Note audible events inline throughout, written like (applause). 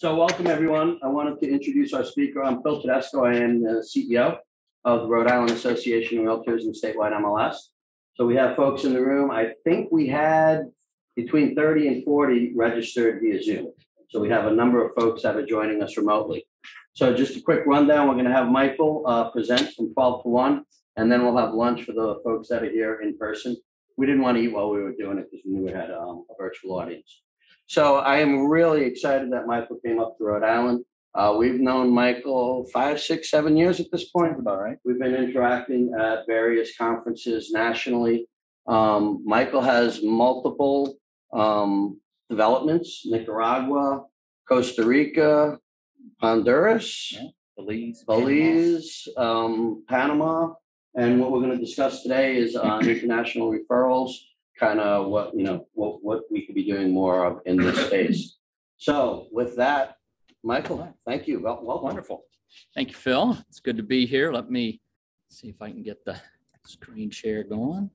So welcome, everyone. I wanted to introduce our speaker. I'm Phil Tedesco. I am the CEO of the Rhode Island Association of Realtors and statewide MLS. So we have folks in the room. I think we had between 30 and 40 registered via Zoom. So we have a number of folks that are joining us remotely. So just a quick rundown. We're going to have Michael uh, present from 12 to 1, and then we'll have lunch for the folks that are here in person. We didn't want to eat while we were doing it because we knew we had um, a virtual audience. So I am really excited that Michael came up to Rhode Island. Uh, we've known Michael five, six, seven years at this point. About right. We've been interacting at various conferences nationally. Um, Michael has multiple um, developments: Nicaragua, Costa Rica, Honduras, Yeah. Belize. Belize, um, Panama. And what we're going to discuss today is uh, (clears throat) international referrals, kind of what, you know, what, what we could be doing more of in this space. So with that, Michael, thank you. Well, Welcome. Wonderful. Thank you, Phil. It's good to be here. Let me see if I can get the screen share going.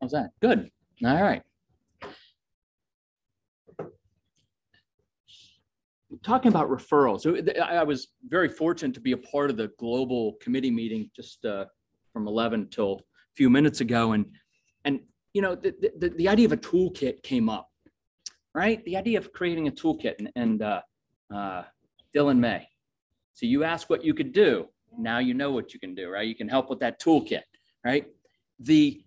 How's that? Good. All right. Talking about referrals, so I was very fortunate to be a part of the global committee meeting just uh, from 11 till a few minutes ago. And, and, you know, the, the, the idea of a toolkit came up, right? The idea of creating a toolkit and, and uh, uh, Dylan May. So you ask what you could do. Now you know what you can do, right? You can help with that toolkit, right? The,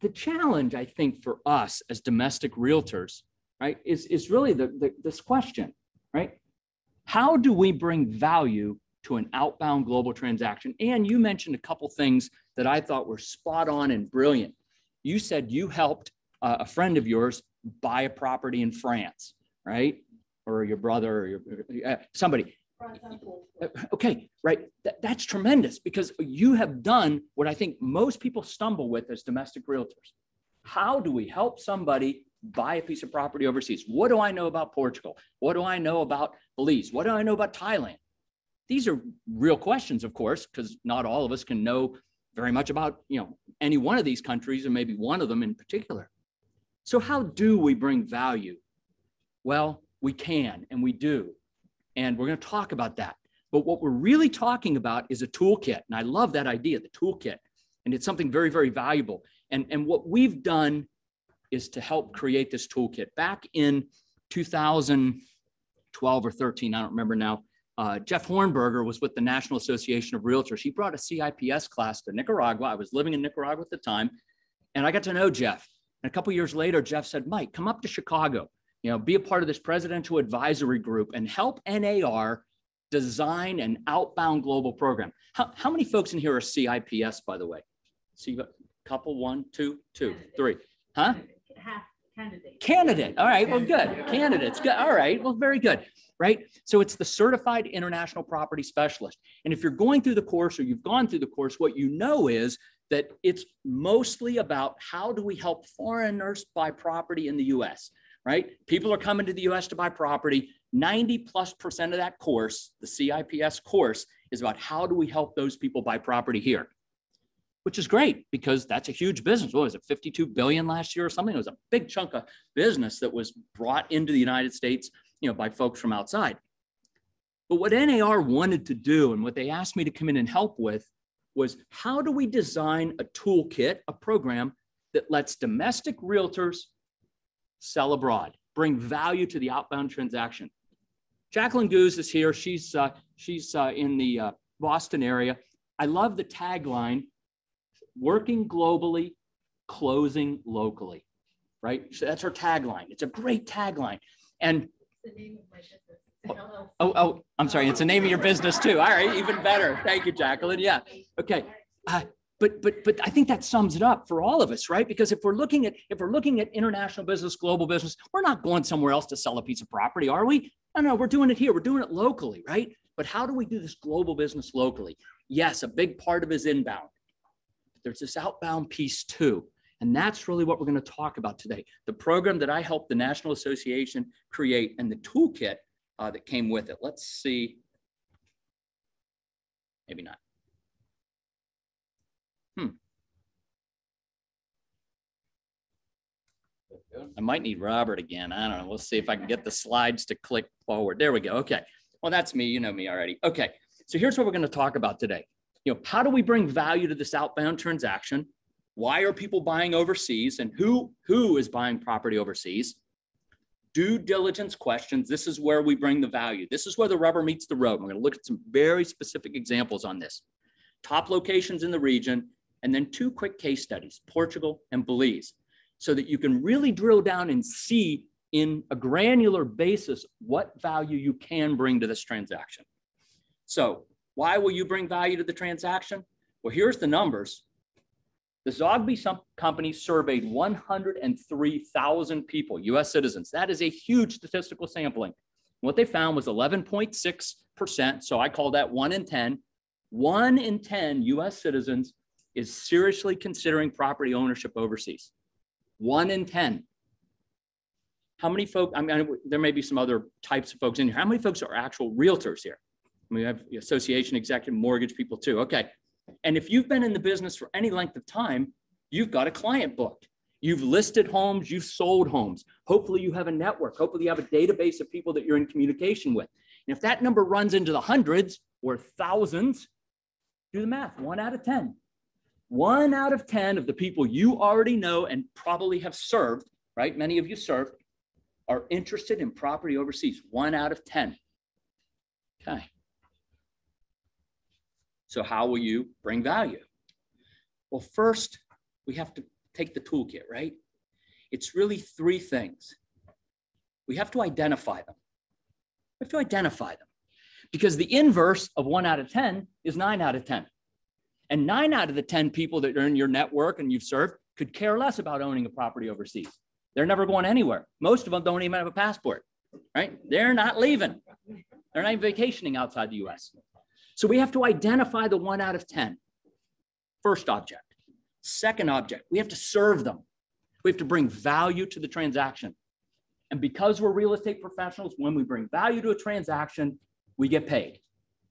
the challenge, I think, for us as domestic realtors, right, is, is really the, the, this question, right? How do we bring value to an outbound global transaction? And you mentioned a couple things that I thought were spot on and brilliant. You said you helped uh, a friend of yours buy a property in France, right? Or your brother or your, uh, somebody. Okay, right. That, that's tremendous because you have done what I think most people stumble with as domestic realtors. How do we help somebody buy a piece of property overseas? What do I know about Portugal? What do I know about Belize? What do I know about Thailand? These are real questions, of course, because not all of us can know very much about, you know, any one of these countries and maybe one of them in particular. So how do we bring value? Well, we can and we do. And we're going to talk about that. But what we're really talking about is a toolkit. And I love that idea, the toolkit. And it's something very, very valuable. And, and what we've done is to help create this toolkit. Back in 2012 or 13, I don't remember now, uh, Jeff Hornberger was with the National Association of Realtors. He brought a CIPS class to Nicaragua. I was living in Nicaragua at the time, and I got to know Jeff. And a couple years later, Jeff said, Mike, come up to Chicago, you know, be a part of this presidential advisory group and help NAR design an outbound global program. How, how many folks in here are CIPS, by the way? See, a couple, one, two, two, three. Huh? Candidate. Candidate. All right. Well, good. Candidates. Good. All right. Well, very good. Right. So it's the certified international property specialist. And if you're going through the course or you've gone through the course, what you know is that it's mostly about how do we help foreigners buy property in the US, right? People are coming to the US to buy property. 90 plus percent of that course, the CIPS course, is about how do we help those people buy property here which is great because that's a huge business. What was it, 52 billion last year or something? It was a big chunk of business that was brought into the United States, you know, by folks from outside. But what NAR wanted to do and what they asked me to come in and help with was how do we design a toolkit, a program that lets domestic realtors sell abroad, bring value to the outbound transaction. Jacqueline Goose is here. She's uh, she's uh, in the uh, Boston area. I love the tagline working globally, closing locally, right? So that's her tagline. It's a great tagline. And The name of my business. oh, oh, I'm sorry, it's the name of your business too. All right, even better. Thank you, Jacqueline. Yeah. Okay. Uh, but but but I think that sums it up for all of us, right? Because if we're looking at if we're looking at international business, global business, we're not going somewhere else to sell a piece of property, are we? No, no, we're doing it here. We're doing it locally, right? But how do we do this global business locally? Yes, a big part of it is inbound there's this outbound piece too. And that's really what we're going to talk about today. The program that I helped the National Association create and the toolkit uh, that came with it. Let's see. Maybe not. Hmm. I might need Robert again. I don't know. We'll see if I can get the slides to click forward. There we go. Okay. Well, that's me. You know me already. Okay. So here's what we're going to talk about today. You know, how do we bring value to this outbound transaction? Why are people buying overseas and who who is buying property overseas? Due diligence questions. This is where we bring the value. This is where the rubber meets the road. We're going to look at some very specific examples on this. Top locations in the region, and then two quick case studies, Portugal and Belize, so that you can really drill down and see in a granular basis what value you can bring to this transaction. So why will you bring value to the transaction? Well, here's the numbers. The Zogby company surveyed 103,000 people, US citizens. That is a huge statistical sampling. What they found was 11.6%. So I call that one in 10. One in 10 US citizens is seriously considering property ownership overseas. One in 10. How many folks, I mean, there may be some other types of folks in here. How many folks are actual realtors here? We have association executive mortgage people too. Okay. And if you've been in the business for any length of time, you've got a client booked. You've listed homes, you've sold homes. Hopefully, you have a network. Hopefully, you have a database of people that you're in communication with. And if that number runs into the hundreds or thousands, do the math one out of 10 one out of 10 of the people you already know and probably have served, right? Many of you served, are interested in property overseas. One out of 10. Okay. So, how will you bring value? Well, first, we have to take the toolkit, right? It's really three things. We have to identify them. We have to identify them because the inverse of one out of 10 is nine out of 10. And nine out of the 10 people that are in your network and you've served could care less about owning a property overseas. They're never going anywhere. Most of them don't even have a passport, right? They're not leaving. They're not vacationing outside the US. So we have to identify the one out of 10. First object. Second object, we have to serve them. We have to bring value to the transaction. And because we're real estate professionals, when we bring value to a transaction, we get paid.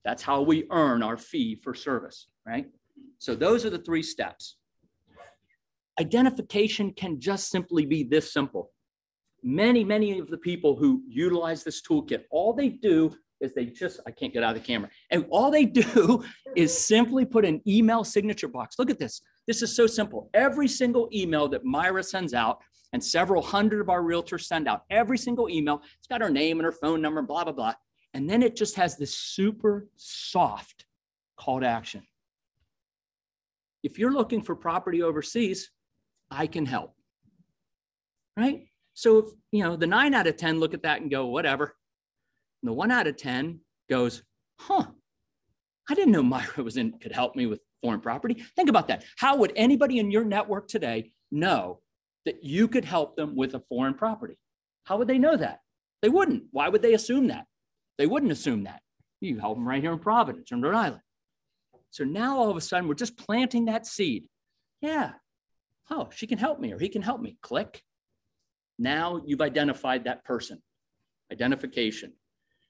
That's how we earn our fee for service, right? So those are the three steps. Identification can just simply be this simple. Many, many of the people who utilize this toolkit, all they do is they just, I can't get out of the camera. And all they do (laughs) is simply put an email signature box. Look at this. This is so simple. Every single email that Myra sends out and several hundred of our realtors send out, every single email, it's got her name and her phone number, blah, blah, blah. And then it just has this super soft call to action if you're looking for property overseas, I can help. Right? So, you know, the nine out of 10 look at that and go, whatever. And the one out of 10 goes, huh, I didn't know Myra (laughs) was in, could help me with foreign property. Think about that. How would anybody in your network today know that you could help them with a foreign property? How would they know that? They wouldn't. Why would they assume that? They wouldn't assume that. You help them right here in Providence or Rhode Island. So now all of a sudden we're just planting that seed. Yeah. Oh, she can help me or he can help me. Click. Now you've identified that person. Identification.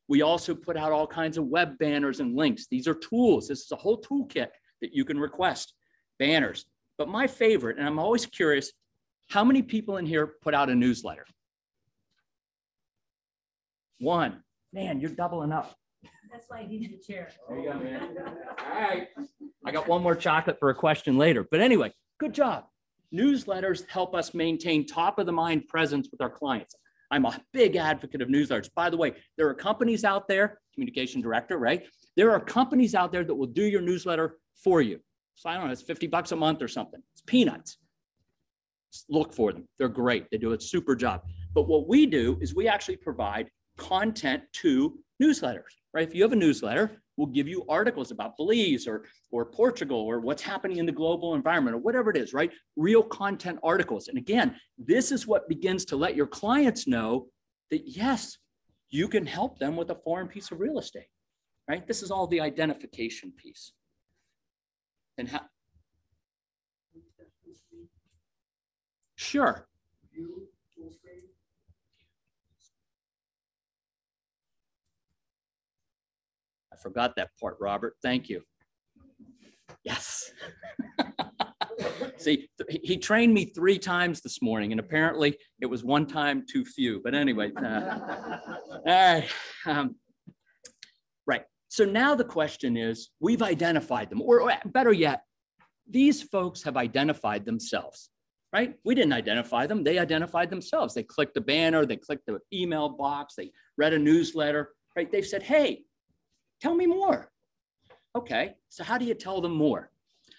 We also put out all kinds of web banners and links. These are tools. This is a whole toolkit that you can request. Banners. But my favorite, and I'm always curious, how many people in here put out a newsletter? One. Man, you're doubling up. That's why I needed a chair. There you go, man. All right. I got one more chocolate for a question later. But anyway, good job. Newsletters help us maintain top of the mind presence with our clients. I'm a big advocate of newsletters. By the way, there are companies out there, communication director, right? There are companies out there that will do your newsletter for you. So I don't know, it's 50 bucks a month or something. It's peanuts. Look for them. They're great. They do a super job. But what we do is we actually provide content to newsletters right? If you have a newsletter, we'll give you articles about Belize or, or Portugal or what's happening in the global environment or whatever it is, right? Real content articles. And again, this is what begins to let your clients know that yes, you can help them with a foreign piece of real estate, right? This is all the identification piece. And how? Sure. Forgot that part, Robert. Thank you. Yes. (laughs) See, he trained me three times this morning and apparently it was one time too few. But anyway. uh, (laughs) All right. um, Right. So now the question is, we've identified them, or or better yet, these folks have identified themselves, right? We didn't identify them. They identified themselves. They clicked the banner, they clicked the email box, they read a newsletter, right? They've said, hey, tell me more. Okay, so how do you tell them more?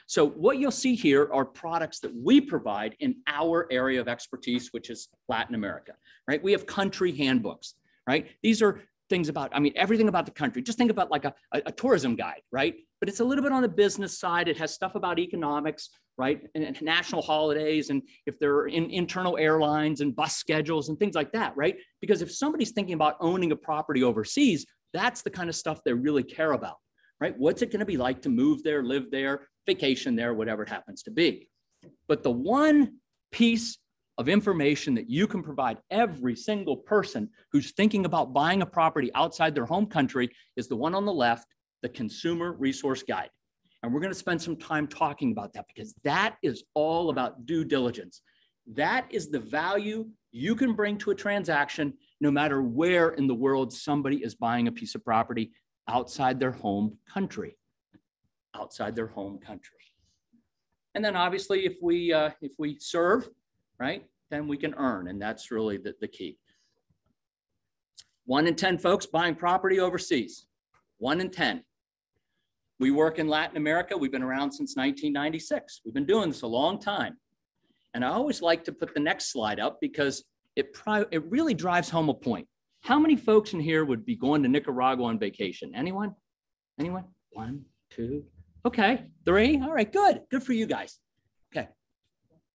So what you'll see here are products that we provide in our area of expertise, which is Latin America, right? We have country handbooks, right? These are things about, I mean, everything about the country. Just think about like a, a, a tourism guide, right? But it's a little bit on the business side. It has stuff about economics, right? And, and national holidays, and if there are in, internal airlines and bus schedules and things like that, right? Because if somebody's thinking about owning a property overseas, that's the kind of stuff they really care about, right? What's it going to be like to move there, live there, vacation there, whatever it happens to be. But the one piece of information that you can provide every single person who's thinking about buying a property outside their home country is the one on the left, the Consumer Resource Guide. And we're going to spend some time talking about that because that is all about due diligence. That is the value you can bring to a transaction no matter where in the world somebody is buying a piece of property outside their home country. Outside their home country. And then obviously, if we uh, if we serve, right, then we can earn, and that's really the, the key. One in 10 folks buying property overseas. One in 10. We work in Latin America. We've been around since 1996. We've been doing this a long time. And I always like to put the next slide up because it, pri- it really drives home a point. How many folks in here would be going to Nicaragua on vacation? Anyone? Anyone? One, two. Okay, three. All right, good. Good for you guys. Okay.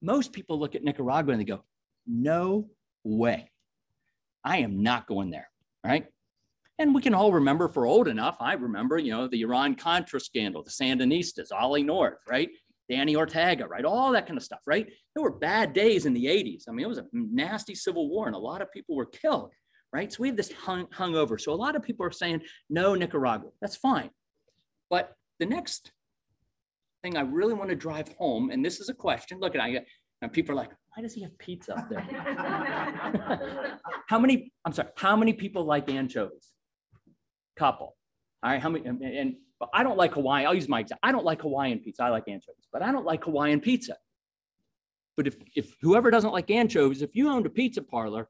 Most people look at Nicaragua and they go, no way. I am not going there. Right. And we can all remember for old enough. I remember, you know, the Iran Contra scandal, the Sandinistas, Ollie North, right? Danny Ortega, right? All that kind of stuff, right? There were bad days in the 80s. I mean, it was a nasty civil war and a lot of people were killed, right? So we have this hung, hung over. So a lot of people are saying, no, Nicaragua. That's fine. But the next thing I really want to drive home, and this is a question. Look at I and people are like, why does he have pizza up there? (laughs) how many, I'm sorry, how many people like anchovies? Couple. All right, how many, and, and but I don't like Hawaiian. I'll use my example. I don't like Hawaiian pizza. I like anchovies, but I don't like Hawaiian pizza. But if, if whoever doesn't like anchovies, if you owned a pizza parlor,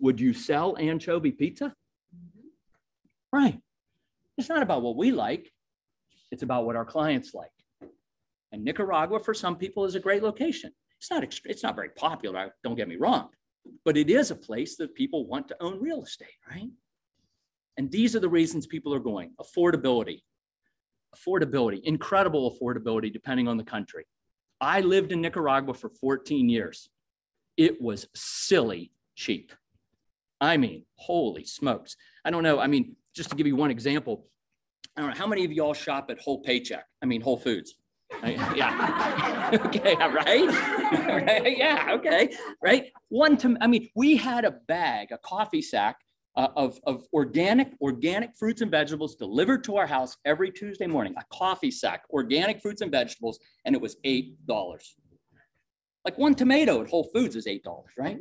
would you sell anchovy pizza? Mm-hmm. Right. It's not about what we like. It's about what our clients like. And Nicaragua, for some people, is a great location. It's not, it's not very popular, don't get me wrong, but it is a place that people want to own real estate, right? And these are the reasons people are going. Affordability, affordability, incredible affordability, depending on the country. I lived in Nicaragua for 14 years. It was silly cheap. I mean, holy smokes. I don't know. I mean, just to give you one example, I don't know how many of y'all shop at Whole Paycheck. I mean, Whole Foods. Yeah. (laughs) okay. Right. (laughs) right. Yeah. Okay. Right. One to. I mean, we had a bag, a coffee sack uh, of, of organic organic fruits and vegetables delivered to our house every Tuesday morning. A coffee sack, organic fruits and vegetables, and it was eight dollars. Like one tomato at Whole Foods is eight dollars, right?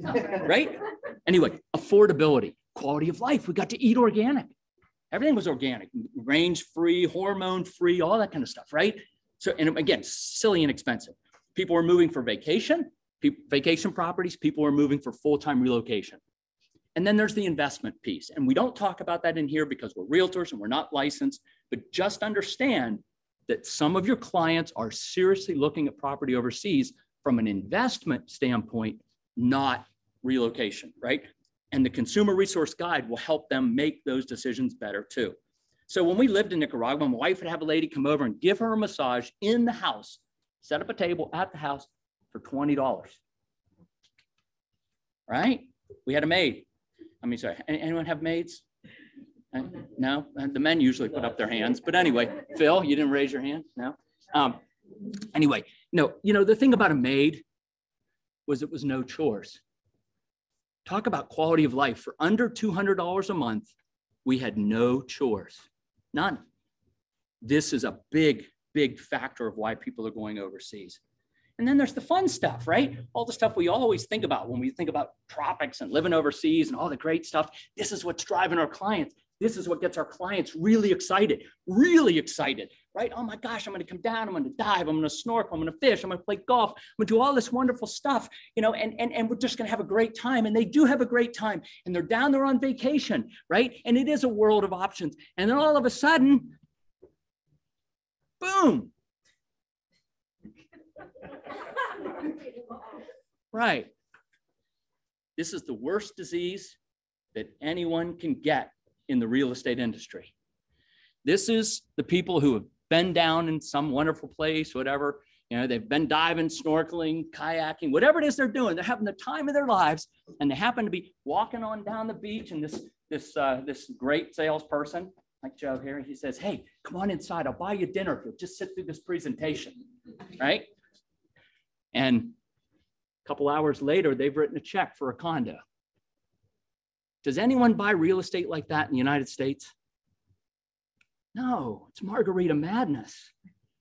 right. Anyway, affordability, quality of life. We got to eat organic. Everything was organic, range free, hormone free, all that kind of stuff, right? So, and again, silly and expensive. People are moving for vacation, pe- vacation properties. People are moving for full time relocation. And then there's the investment piece. And we don't talk about that in here because we're realtors and we're not licensed, but just understand that some of your clients are seriously looking at property overseas from an investment standpoint, not relocation, right? And the consumer resource guide will help them make those decisions better too. So when we lived in Nicaragua, my wife would have a lady come over and give her a massage in the house, set up a table at the house for $20. Right? We had a maid. I mean, sorry, any- anyone have maids? Uh, No, Uh, the men usually put up their hands, but anyway, Phil, you didn't raise your hand? No? Um, anyway, no, you know, the thing about a maid was it was no chores. Talk about quality of life. For under $200 a month, we had no chores, none. This is a big, big factor of why people are going overseas. And then there's the fun stuff, right? All the stuff we always think about when we think about tropics and living overseas and all the great stuff. This is what's driving our clients. This is what gets our clients really excited, really excited, right? Oh my gosh, I'm going to come down, I'm going to dive, I'm going to snorkel, I'm going to fish, I'm going to play golf, I'm going to do all this wonderful stuff, you know, and, and, and we're just going to have a great time. And they do have a great time. And they're down there on vacation, right? And it is a world of options. And then all of a sudden, boom, Right. This is the worst disease that anyone can get in the real estate industry. This is the people who have been down in some wonderful place, whatever, you know, they've been diving, snorkeling, kayaking, whatever it is they're doing, they're having the time of their lives, and they happen to be walking on down the beach, and this this uh, this great salesperson like Joe here, he says, "Hey, come on inside. I'll buy you dinner if you'll just sit through this presentation." Right? And a couple hours later, they've written a check for a condo. Does anyone buy real estate like that in the United States? No, it's margarita madness.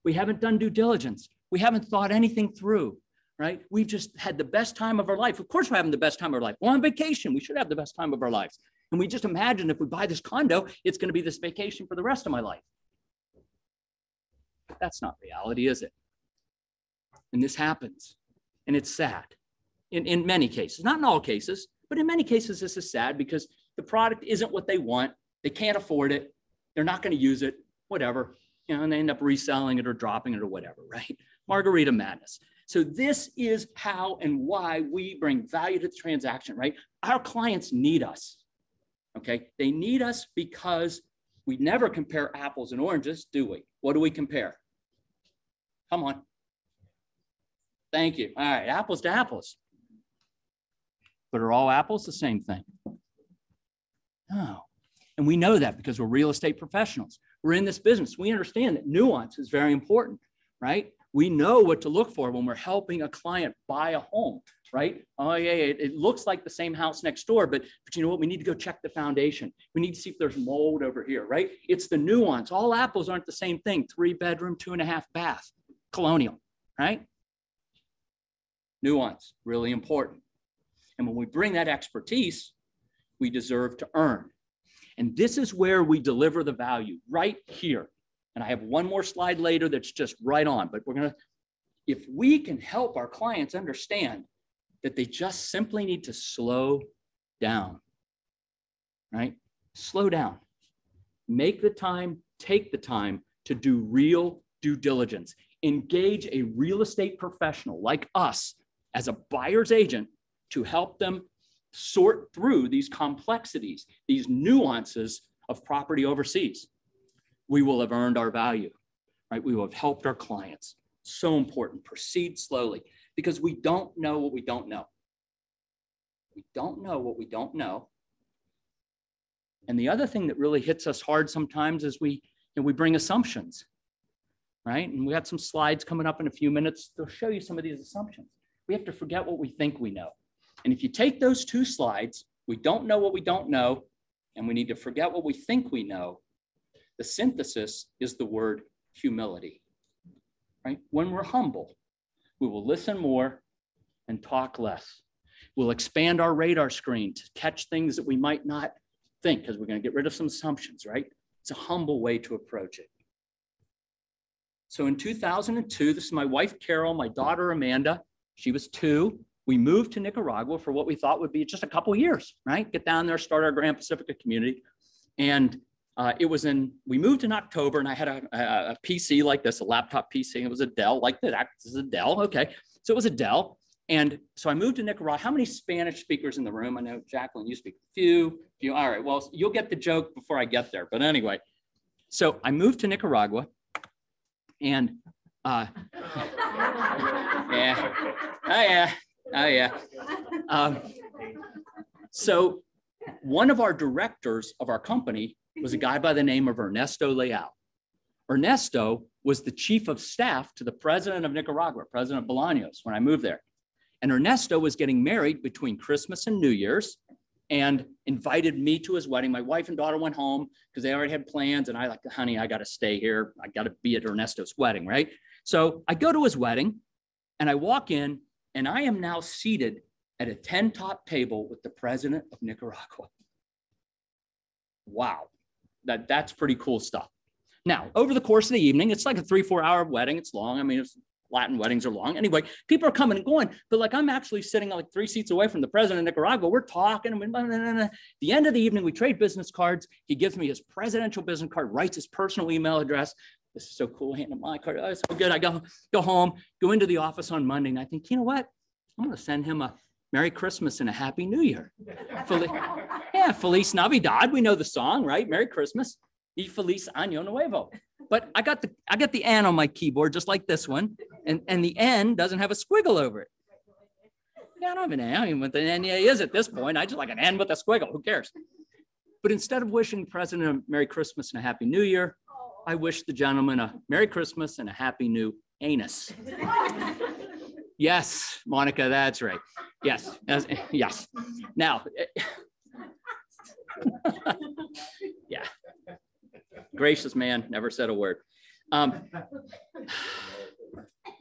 We haven't done due diligence. We haven't thought anything through, right? We've just had the best time of our life. Of course, we're having the best time of our life. We're on vacation. We should have the best time of our lives. And we just imagine if we buy this condo, it's going to be this vacation for the rest of my life. That's not reality, is it? And this happens. And it's sad in, in many cases, not in all cases, but in many cases, this is sad because the product isn't what they want. They can't afford it. They're not going to use it, whatever, you know, and they end up reselling it or dropping it or whatever, right? Margarita madness. So this is how and why we bring value to the transaction, right? Our clients need us. Okay. They need us because we never compare apples and oranges, do we? What do we compare? Come on. Thank you. All right, apples to apples. But are all apples the same thing? No. And we know that because we're real estate professionals. We're in this business. We understand that nuance is very important, right? We know what to look for when we're helping a client buy a home, right? Oh, yeah, it, it looks like the same house next door, but, but you know what? We need to go check the foundation. We need to see if there's mold over here, right? It's the nuance. All apples aren't the same thing. Three bedroom, two and a half bath, colonial, right? Nuance, really important. And when we bring that expertise, we deserve to earn. And this is where we deliver the value right here. And I have one more slide later that's just right on, but we're going to, if we can help our clients understand that they just simply need to slow down, right? Slow down. Make the time, take the time to do real due diligence. Engage a real estate professional like us as a buyer's agent to help them sort through these complexities, these nuances of property overseas. We will have earned our value, right? We will have helped our clients. So important. Proceed slowly because we don't know what we don't know. We don't know what we don't know. And the other thing that really hits us hard sometimes is we, you know, we bring assumptions, right? And we got some slides coming up in a few minutes. They'll show you some of these assumptions we have to forget what we think we know. And if you take those two slides, we don't know what we don't know, and we need to forget what we think we know. The synthesis is the word humility, right? When we're humble, we will listen more and talk less. We'll expand our radar screen to catch things that we might not think because we're going to get rid of some assumptions, right? It's a humble way to approach it. So in 2002, this is my wife, Carol, my daughter, Amanda. She was two. We moved to Nicaragua for what we thought would be just a couple years, right? Get down there, start our Gran Pacifica community. And uh, it was in, we moved in October and I had a, a, a PC like this, a laptop PC. And It was a Dell like that. This is a Dell. Okay. So it was a Dell. And so I moved to Nicaragua. How many Spanish speakers in the room? I know, Jacqueline, you speak a few. few. All right. Well, you'll get the joke before I get there. But anyway, so I moved to Nicaragua and uh, (laughs) yeah. Oh, yeah. Oh, yeah. Um, so, one of our directors of our company was a guy by the name of Ernesto Leal. Ernesto was the chief of staff to the president of Nicaragua, President Bolaños, when I moved there. And Ernesto was getting married between Christmas and New Year's and invited me to his wedding. My wife and daughter went home because they already had plans. And I like, honey, I got to stay here. I got to be at Ernesto's wedding, right? So I go to his wedding And I walk in and I am now seated at a 10 top table with the president of Nicaragua. Wow, that, that's pretty cool stuff. Now, over the course of the evening, it's like a three, four hour wedding. It's long. I mean, it's Latin weddings are long. Anyway, people are coming and going, but like I'm actually sitting like three seats away from the president of Nicaragua. We're talking. Blah, blah, blah, the end of the evening, we trade business cards. He gives me his presidential business card, writes his personal email address. This is so cool. Hand him my card. Oh, so good. I go go home, go into the office on Monday, and I think, you know what? I'm going to send him a Merry Christmas and a Happy New Year. Fel- (laughs) yeah, Feliz Navidad. We know the song, right? Merry Christmas. Y Feliz Año Nuevo. But I got the I got the N on my keyboard, just like this one, and and the N doesn't have a squiggle over it. Yeah, I don't have an N. I mean, what the N is at this point. I just like an N with a squiggle. Who cares? But instead of wishing the president a Merry Christmas and a Happy New Year, I wish the gentleman a Merry Christmas and a Happy New Anus. (laughs) Yes, Monica, that's right. Yes, yes. Now, (laughs) yeah, gracious man, never said a word. Um,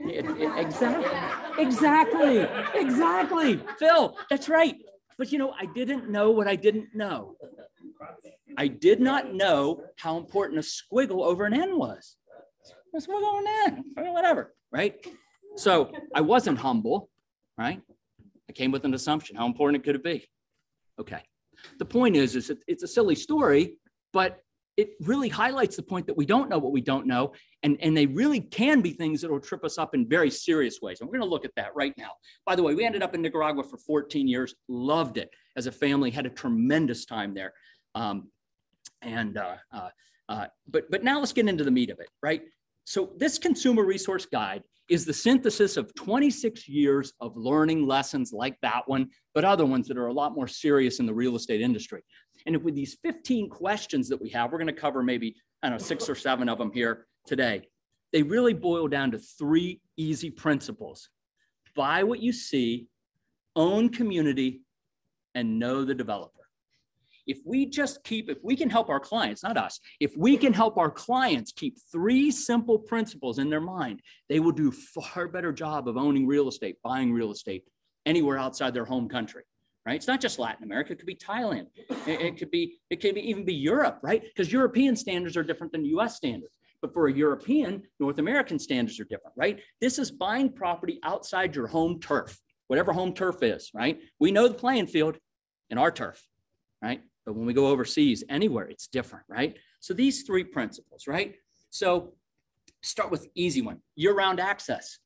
it- it- exactly, exactly, exactly. Phil, that's right. But you know, I didn't know what I didn't know. I did not know how important a squiggle over an N was. A squiggle over an N, whatever, right? So I wasn't humble, right? I came with an assumption. How important could it be? Okay. The point is, is it's a silly story, but it really highlights the point that we don't know what we don't know. And, and they really can be things that will trip us up in very serious ways. And we're going to look at that right now. By the way, we ended up in Nicaragua for 14 years, loved it as a family, had a tremendous time there. Um, and, uh, uh, uh, but, but now let's get into the meat of it, right? So this consumer resource guide is the synthesis of 26 years of learning lessons like that one, but other ones that are a lot more serious in the real estate industry. And with these 15 questions that we have, we're going to cover maybe, I don't know, six or seven of them here today. They really boil down to three easy principles buy what you see, own community, and know the developer. If we just keep, if we can help our clients, not us, if we can help our clients keep three simple principles in their mind, they will do far better job of owning real estate, buying real estate anywhere outside their home country. Right? It's not just Latin America. It could be Thailand. It, it could be. It could be, even be Europe. Right? Because European standards are different than U.S. standards. But for a European, North American standards are different. Right? This is buying property outside your home turf, whatever home turf is. Right? We know the playing field in our turf. Right? But when we go overseas, anywhere, it's different, right? So these three principles, right? So start with easy one, year-round access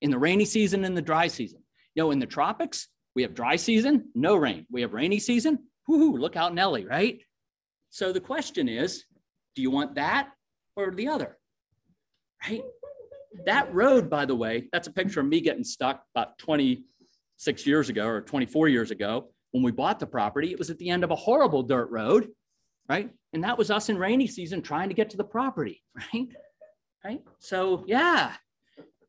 in the rainy season and the dry season. You know, in the tropics, we have dry season, no rain. We have rainy season, whoo, look out Nelly, right? So the question is, do you want that or the other, right? That road, by the way, that's a picture of me getting stuck about 26 years ago or 24 years ago when we bought the property, it was at the end of a horrible dirt road, right? And that was us in rainy season trying to get to the property, (laughs) right? Right. So, yeah.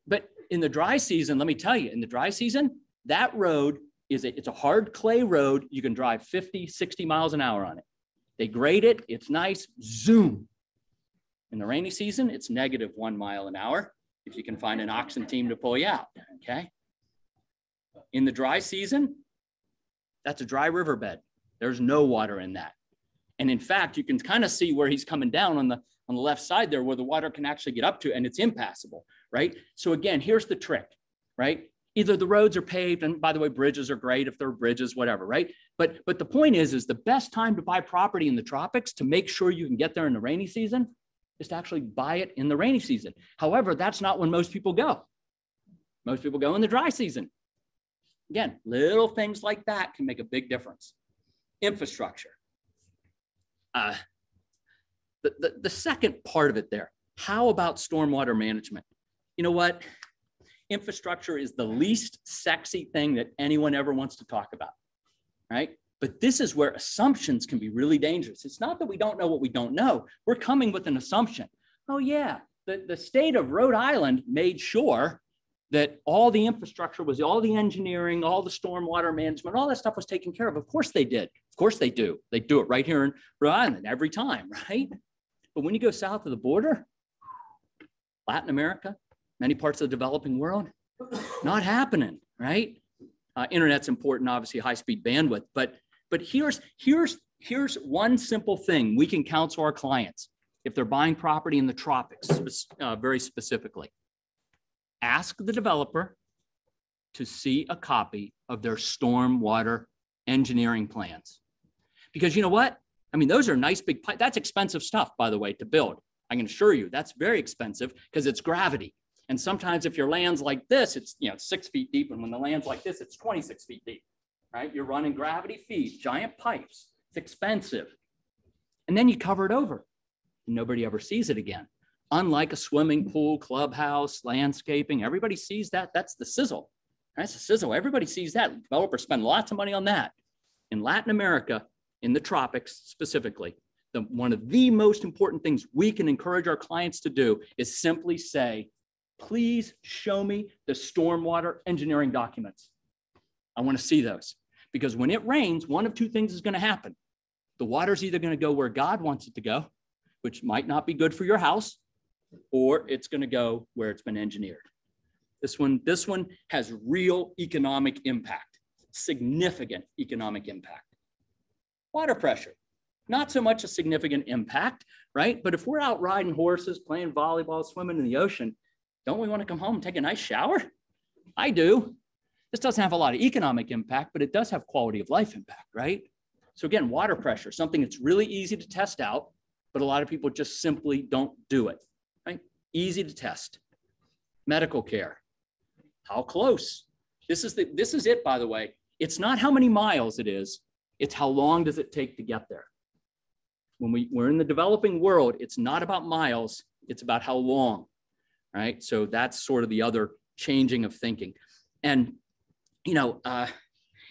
But in the dry season, let me tell you, in the dry season, that road is a, it's a hard clay road. You can drive 50, 60 miles an hour on it. They grade it, it's nice, zoom. In the rainy season, it's negative one mile an hour if you can find an oxen team to pull you out. Okay. In the dry season, that's a dry riverbed. There's no water in that. And in fact, you can kind of see where he's coming down on the on the left side there where the water can actually get up to and it's impassable, right? So again, here's the trick, right? Either the roads are paved and by the way bridges are great if they're bridges whatever, right? But but the point is is the best time to buy property in the tropics to make sure you can get there in the rainy season is to actually buy it in the rainy season. However, that's not when most people go. Most people go in the dry season. Again, little things like that can make a big difference. Infrastructure. Uh, the, the, the second part of it there, how about stormwater management? You know what? Infrastructure is the least sexy thing that anyone ever wants to talk about, right? But this is where assumptions can be really dangerous. It's not that we don't know what we don't know. We're coming with an assumption. Oh, yeah, the, the state of Rhode Island made sure that all the infrastructure was all the engineering, all the stormwater management, all that stuff was taken care of. Of course they did. Of course they do. They do it right here in Rhode Island every time, (laughs) right? But when you go south of the border, Latin America, many parts of the developing world, Not happening, right? Uh, internet's important, obviously high speed bandwidth, but but here's here's here's one simple thing we can counsel our clients if they're buying property in the tropics, uh, very specifically. Ask the developer to see a copy of their stormwater engineering plans. Because you know what? I mean, those are nice big, that's expensive stuff, by the way, to build. I can assure you that's very expensive because it's gravity. And sometimes if your land's like this, it's you know six feet deep, and when the land's like this, it's 26 feet deep, right? You're running gravity feed, giant pipes. It's expensive. And then you cover it over. And nobody ever sees it again. Unlike a swimming pool, clubhouse, landscaping, everybody sees that. That's the sizzle. That's the sizzle. Everybody sees that. Developers spend lots of money on that. In Latin America, in the tropics specifically, the, one of the most important things we can encourage our clients to do is simply say, please show me the stormwater engineering documents. I want to see those because when it rains, one of two things is going to happen. The water's either going to go where God wants it to go, which might not be good for your house, or it's going to go where it's been engineered. This one, this one has real economic impact, significant economic impact. Water pressure, not so much a significant impact, right? But if we're out riding horses, playing volleyball, swimming in the ocean, don't we want to come home and take a nice shower? I do. This doesn't have a lot of economic impact, but it does have quality of life impact, right? So again, water pressure, something that's really easy to test out, but a lot of people just simply don't do it? Easy to test. Medical care, how close? This is, the, this is it, by the way. It's not how many miles it is, it's how long does it take to get there. When we, we're in the developing world, it's not about miles, it's about how long, right? So that's sort of the other changing of thinking. And, you know, uh,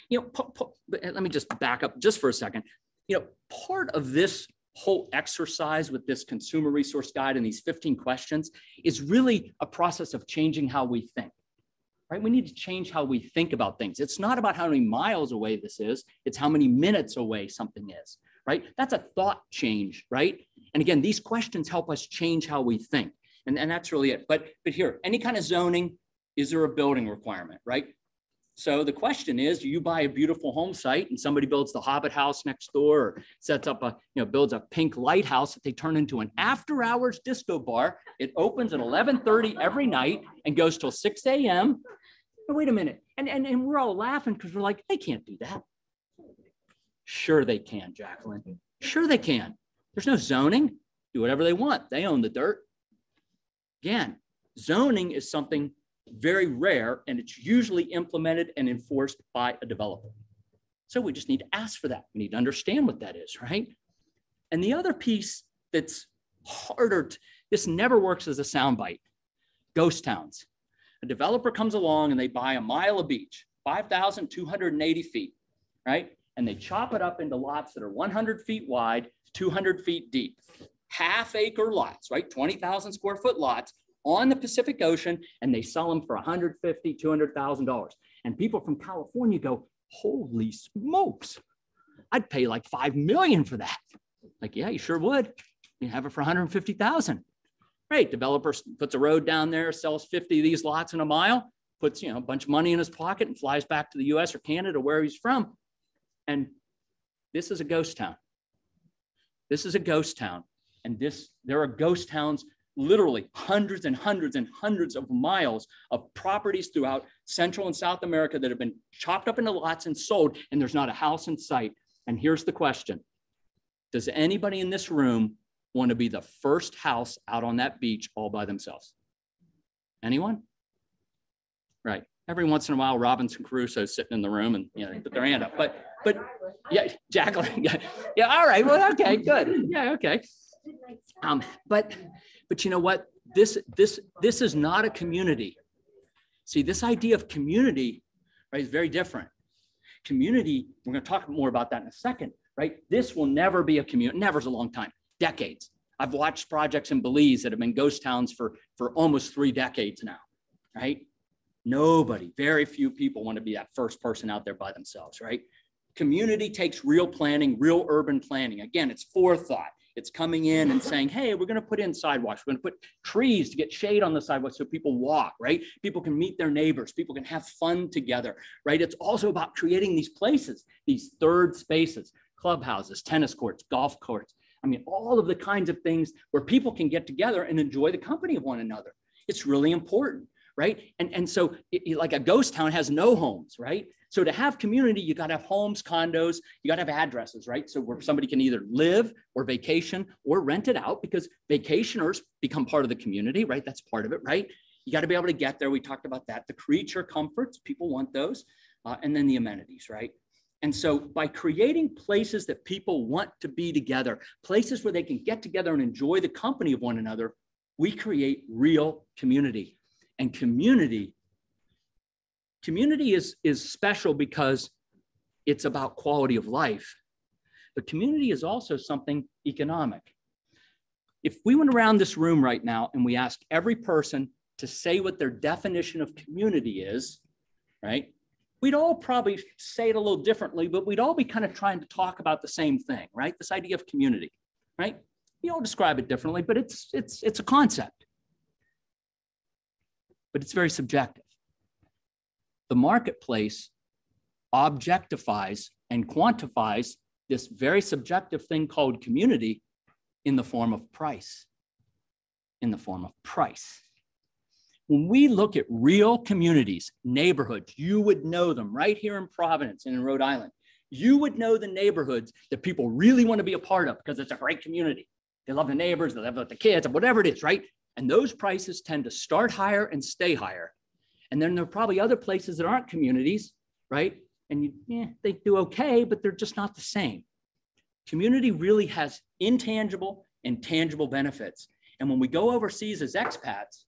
you know, let me just back up just for a second. You know, part of this whole exercise with this consumer resource guide and these 15 questions is really a process of changing how we think right? We need to change how we think about things. It's not about how many miles away this is, it's how many minutes away something is, right? That's a thought change, right? And again, these questions help us change how we think. And, and that's really it. But, but here, any kind of zoning, is there a building requirement, right? So the question is, you buy a beautiful home site and somebody builds the Hobbit house next door or sets up a, you know, builds a pink lighthouse that they turn into an after hours disco bar. It opens at 1130 every night and goes till 6 a.m. Wait a minute. And, and, and we're all laughing because we're like, they can't do that. Sure they can, Jacqueline. Sure they can. There's no zoning. Do whatever they want. They own the dirt. Again, zoning is something very rare, and it's usually implemented and enforced by a developer. So we just need to ask for that. We need to understand what that is, right? And the other piece that's harder, to, this never works as a soundbite ghost towns. A developer comes along and they buy a mile of beach, 5,280 feet, right? And they chop it up into lots that are 100 feet wide, 200 feet deep, half acre lots, right? 20,000 square foot lots on the Pacific Ocean and they sell them for 150, $200,000. And people from California go, holy smokes, I'd pay like 5 million for that. Like, yeah, you sure would. You have it for 150,000. Great, developer puts a road down there, sells 50 of these lots in a mile, puts, you know, a bunch of money in his pocket and flies back to the US or Canada, where he's from. And this is a ghost town. This is a ghost town. And this, there are ghost towns literally hundreds and hundreds and hundreds of miles of properties throughout Central and South America that have been chopped up into lots and sold, and there's not a house in sight. And here's the question Does anybody in this room want to be the first house out on that beach all by themselves? Anyone? Right. Every once in a while, Robinson Crusoe's sitting in the room and you know put their hand up. But but yeah, Jacqueline. (laughs) Yeah, yeah. All right. Well, okay, good. Yeah, okay. Um, but but you know what? This, this, this is not a community. See, this idea of community, right, is very different. Community, we're going to talk more about that in a second, right? This will never be a community, never's a long time, decades. I've watched projects in Belize that have been ghost towns for, for almost three decades now, right? Nobody, very few people want to be that first person out there by themselves, right? Community takes real planning, real urban planning. Again, it's forethought. It's coming in and saying, hey, we're going to put in sidewalks. We're going to put trees to get shade on the sidewalk so people walk, right? People can meet their neighbors. People can have fun together, right? It's also about creating these places, these third spaces, clubhouses, tennis courts, golf courts. I mean, all of the kinds of things where people can get together and enjoy the company of one another. It's really important, right? And, and so, it, like a ghost town has no homes, right? So to have community, you got to have homes, condos, you got to have addresses, right? So where somebody can either live or vacation or rent it out because vacationers become part of the community, right? That's part of it, right? You got to be able to get there. We talked about that. The creature comforts, people want those. Uh, and then the amenities, right? And so by creating places that people want to be together, places where they can get together and enjoy the company of one another, we create real community. And community community is, is special because it's about quality of life. But community is also something economic. If we went around this room right now and we asked every person to say what their definition of community is, right? We'd all probably say it a little differently, but we'd all be kind of trying to talk about the same thing, right? This idea of community, right? We all describe it differently, but it's it's it's a concept. But it's very subjective the marketplace objectifies and quantifies this very subjective thing called community in the form of price. In the form of price. When we look at real communities, neighborhoods, you would know them right here in Providence and in Rhode Island. You would know the neighborhoods that people really want to be a part of because it's a great community. They love the neighbors, they love the kids, whatever it is, right? And those prices tend to start higher and stay higher and then there are probably other places that aren't communities, right? And you, yeah, they do okay, but they're just not the same. Community really has intangible and tangible benefits. And when we go overseas as expats,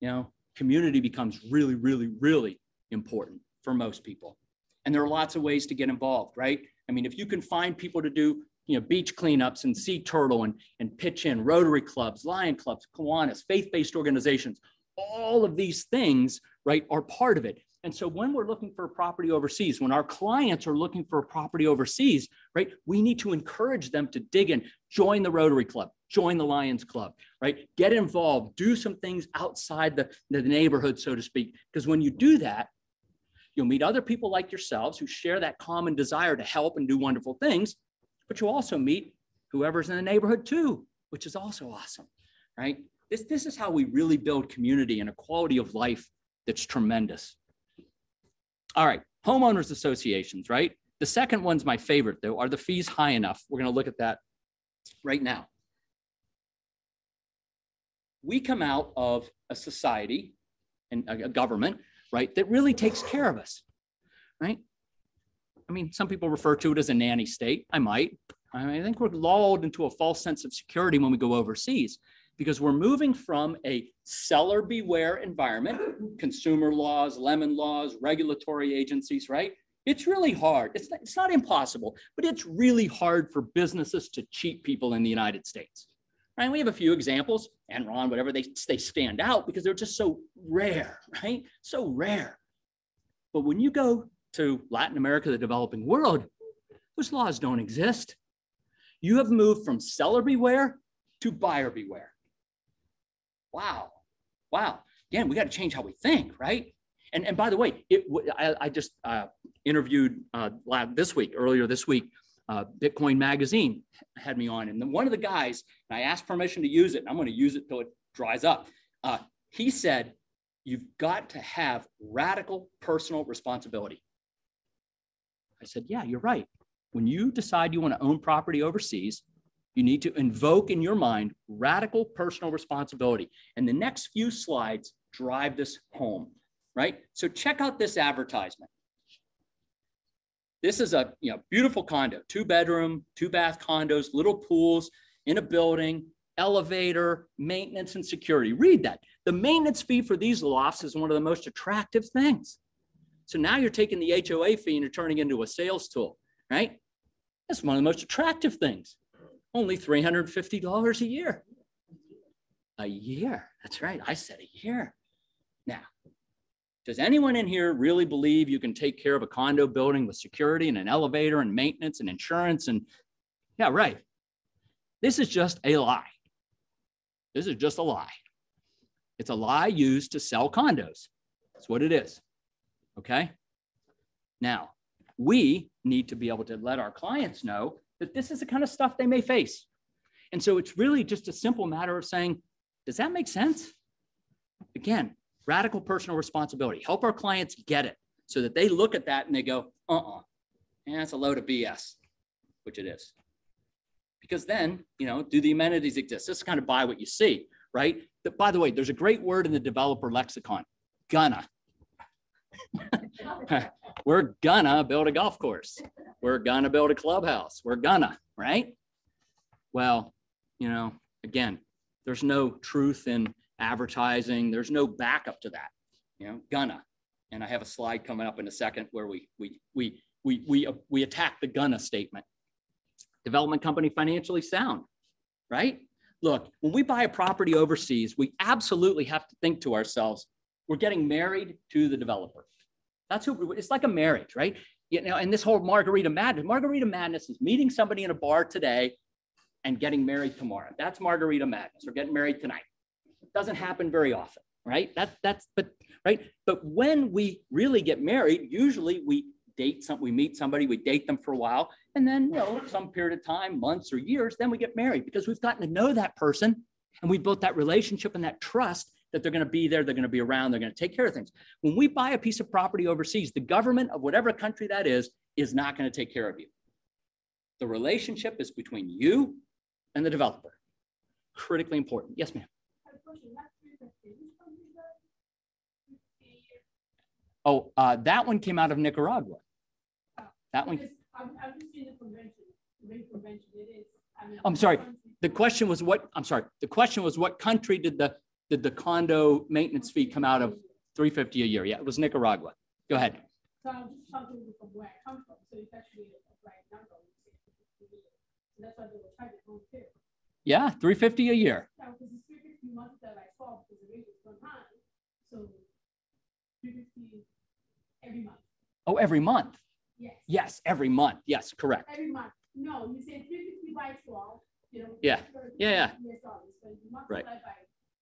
you know, community becomes really, really, really important for most people. And there are lots of ways to get involved, right? I mean, if you can find people to do, you know, beach cleanups and sea turtle and, and pitch in Rotary clubs, Lion clubs, Kiwanis, faith-based organizations, all of these things, right, are part of it. And so when we're looking for a property overseas, when our clients are looking for a property overseas, right, we need to encourage them to dig in, join the Rotary Club, join the Lions Club, right? Get involved, do some things outside the, the neighborhood, so to speak. Because when you do that, you'll meet other people like yourselves who share that common desire to help and do wonderful things, but you'll also meet whoever's in the neighborhood too, which is also awesome, right? This, this is how we really build community and a quality of life that's tremendous. All right, homeowners associations, right? The second one's my favorite though. Are the fees high enough? We're going to look at that right now. We come out of a society and a government, right, that really takes care of us, right? I mean, some people refer to it as a nanny state. I might. I, mean, I think we're lulled into a false sense of security when we go overseas because we're moving from a seller beware environment, consumer laws, lemon laws, regulatory agencies, right? It's really hard. It's not, it's not impossible, but it's really hard for businesses to cheat people in the United States. Right? We have a few examples, Enron, whatever, they, they stand out because they're just so rare, right? So rare. But when you go to Latin America, the developing world, those laws don't exist. You have moved from seller beware to buyer beware wow, wow. Again, we got to change how we think, right? And, and by the way, it, I, I just uh, interviewed uh, this week, earlier this week, uh, Bitcoin Magazine had me on. And then one of the guys, and I asked permission to use it, and I'm going to use it till it dries up. Uh, he said, You've got to have radical personal responsibility. I said, Yeah, you're right. When you decide you want to own property overseas, you need to invoke in your mind radical personal responsibility. And the next few slides drive this home, right? So check out this advertisement. This is a you know, beautiful condo, two bedroom, two bath condos, little pools in a building, elevator, maintenance, and security. Read that. The maintenance fee for these lofts is one of the most attractive things. So now you're taking the HOA fee and you're turning into a sales tool, right? That's one of the most attractive things only $350 a year. A year. That's right. I said a year. Now, does anyone in here really believe you can take care of a condo building with security and an elevator and maintenance and insurance and yeah, right. This is just a lie. This is just a lie. It's a lie used to sell condos. That's what it is. Okay. Now, we need to be able to let our clients know that this is the kind of stuff they may face. And so it's really just a simple matter of saying, does that make sense? Again, radical personal responsibility. Help our clients get it so that they look at that and they go, uh uh-uh. uh, yeah, it's a load of BS, which it is. Because then, you know, do the amenities exist? This is kind of buy what you see, right? But by the way, there's a great word in the developer lexicon, gonna. (laughs) We're gonna build a golf course. We're gonna build a clubhouse. We're gonna, right? Well, you know, again, there's no truth in advertising. There's no backup to that. You know, gonna. And I have a slide coming up in a second where we we we we we uh, we attack the gonna statement. Development company financially sound, right? Look, when we buy a property overseas, we absolutely have to think to ourselves, we're getting married to the developer. That's who it's like a marriage, right? You know, and this whole margarita madness, margarita madness is meeting somebody in a bar today and getting married tomorrow. That's margarita madness or getting married tonight. It doesn't happen very often, right? That, that's, but, right? But when we really get married, usually we date some, we meet somebody, we date them for a while, and then, you know, some period of time, months or years, then we get married because we've gotten to know that person and we built that relationship and that trust that they're going to be there, they're going to be around, they're going to take care of things. When we buy a piece of property overseas, the government of whatever country that is is not going to take care of you. The relationship is between you and the developer. Critically important. Yes, ma'am. Oh, uh, that one came out of Nicaragua. That one. I'm sorry. The question was what? I'm sorry. The question was what country did the did the condo maintenance fee come out of? 350 a year. Yeah, it was Nicaragua. Go ahead. So I'm just talking from where I come from. So it's actually a right number. That's why they were trying to too. Yeah, 350 a year. Yeah, because it's 350 months that I saw because the rate is so high. So 350 every month. Oh, every month. Yes. Yes, every month. Yes, correct. Every month. No, you say 350 by 12. You know. Yeah. Yeah, yeah. Dollars, Right.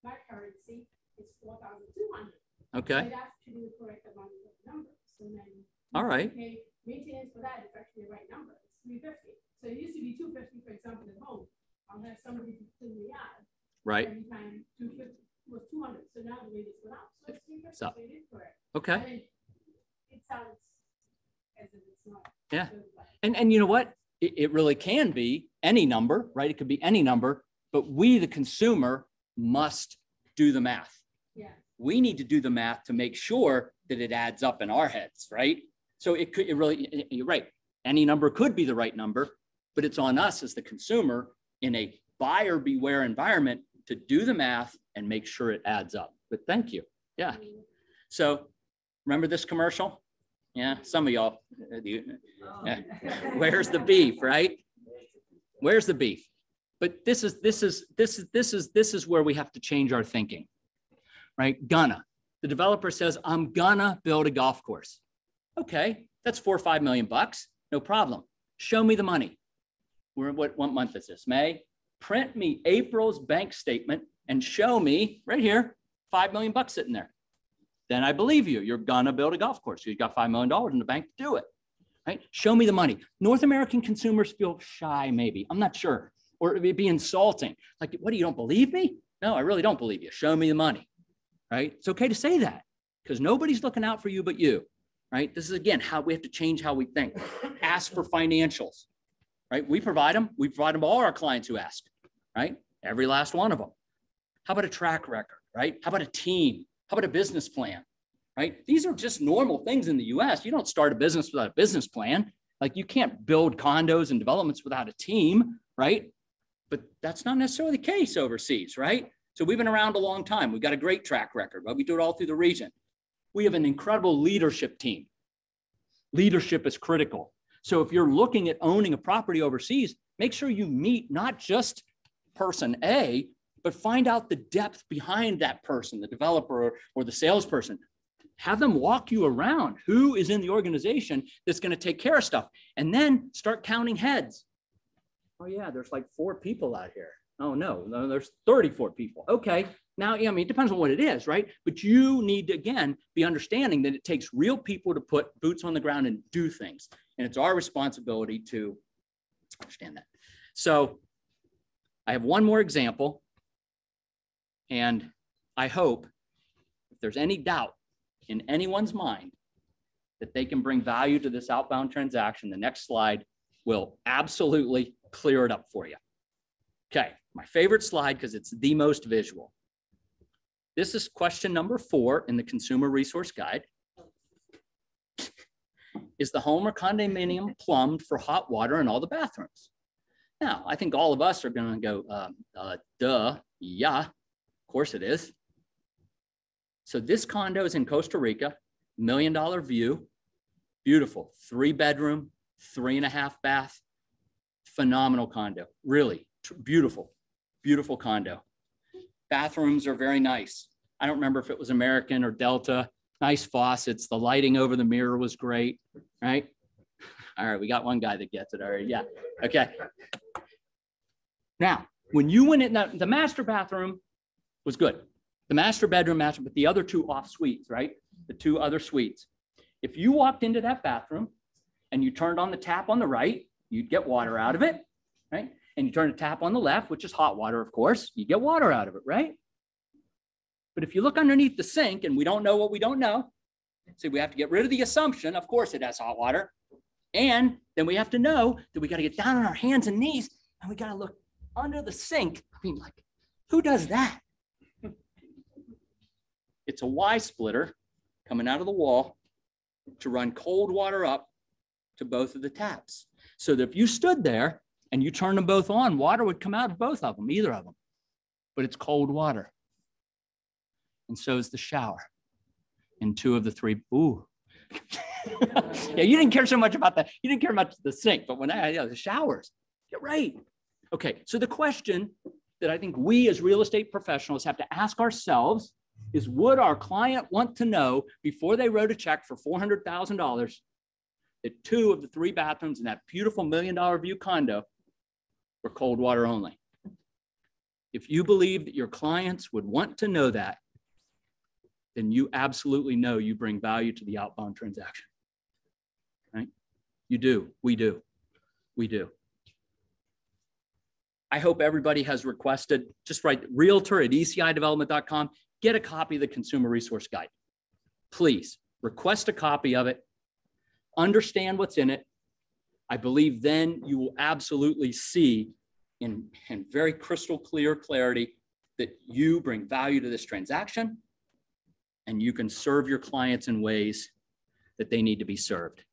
My currency, it's 4,200. Okay. So that's to the correct amount of numbers. So then. All right. Maintenance for that is actually the right number. It's 350. So it used to be 250, for example, at home. I'll have somebody to clean the yard. Right. Every time 250 was 200. So now the rate is went up. So it's 350. So- So it is correct. Okay. It sounds as if it's not. Yeah. And and you know what? It, it really can be any number, right? It could be any number, but we, the consumer, must do the math. Yeah. We need to do the math to make sure that it adds up in our heads, right? So it could, it really, you're right. Any number could be the right number, but it's on us as the consumer in a buyer beware environment to do the math and make sure it adds up. But thank you. Yeah. So remember this commercial? Yeah, some of y'all, uh, you- yeah. where's the beef, right? Where's the beef? But this is, this is, this is, this is, this is where we have to change our thinking, right? Gonna. The developer says, I'm gonna build a golf course. Okay, that's four or five million bucks, no problem. Show me the money. We're, what, what month is this? May? Print me April's bank statement and show me right here, five million bucks sitting there. Then I believe you. You're gonna build a golf course. You've got five million dollars in the bank to do it. Right? Show me the money. North American consumers feel shy, maybe. I'm not sure. Or it'd be insulting. Like, what do you don't believe me? No, I really don't believe you. Show me the money. Right? It's okay to say that because nobody's looking out for you but you. Right? This is again how we have to change how we think. Ask for financials. Right? We provide them. We provide them to all our clients who ask. Right? Every last one of them. How about a track record? Right? How about a team? How about a business plan? Right? These are just normal things in the US. You don't start a business without a business plan. Like you can't build condos and developments without a team, right? But that's not necessarily the case overseas, right? So we've been around a long time. We've got a great track record, but we do it all through the region. We have an incredible leadership team. Leadership is critical. So if you're looking at owning a property overseas, make sure you meet not just person A, but find out the depth behind that person, the developer or, the salesperson. Have them walk you around who is in the organization that's going to take care of stuff, and then start counting heads. Oh yeah, there's like four people out here. Oh no, no, there's 34 people. Okay. Now, yeah, I mean, it depends on what it is, right? But you need to again be understanding that it takes real people to put boots on the ground and do things. And it's our responsibility to understand that. So I have one more example. And I hope if there's any doubt in anyone's mind that they can bring value to this outbound transaction, the next slide will absolutely clear it up for you. Okay, my favorite slide because it's the most visual. This is question number four in the Consumer Resource Guide. Is the home or condominium plumbed for hot water in all the bathrooms? Now, I think all of us are going to go, um, uh, duh, yeah, of course it is. So this condo is in Costa Rica, million dollar view, beautiful, three bedroom, three and a half bath, phenomenal condo, really beautiful, beautiful condo. Bathrooms are very nice. I don't remember if it was American or Delta. Nice faucets. The lighting over the mirror was great, right? (laughs) All right, we got one guy that gets it already. Yeah. Okay. Now, when you went in, the, the master bathroom was good. The master bedroom, master, but the other two off suites, right? The two other suites. If you walked into that bathroom and you turned on the tap on the right, you'd get water out of it, right? And you turn the tap on the left, which is hot water, of course, you get water out of it, right? But if you look underneath the sink and we don't know what we don't know, so we have to get rid of the assumption, of course it has hot water. And then we have to know that we got to get down on our hands and knees and we got to look under the sink. I mean, like, who does that? (laughs) It's a Y splitter coming out of the wall to run cold water up to both of the taps. So that if you stood there and you turned them both on, water would come out of both of them, either of them. But it's cold water. And so is the shower. And two of the three, ooh. (laughs) yeah, you didn't care so much about that. You didn't care much the sink, but when I, the showers, get right. Okay, so the question that I think we as real estate professionals have to ask ourselves is would our client want to know before they wrote a check for $400,000 that two of the three bathrooms in that beautiful million dollar view condo were cold water only? If you believe that your clients would want to know that, then you absolutely know you bring value to the outbound transaction. Right? You do. We do. We do. I hope everybody has requested, just write realtor at ecidevelopment.com, get a copy of the Consumer Resource Guide. Please request a copy of it, understand what's in it. I believe then you will absolutely see in, in very crystal clear clarity that you bring value to this transaction and you can serve your clients in ways that they need to be served.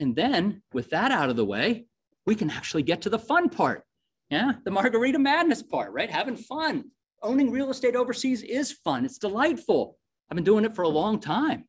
And then with that out of the way, we can actually get to the fun part. Yeah, the margarita madness part, right? Having fun. Owning real estate overseas is fun. It's delightful. I've been doing it for a long time.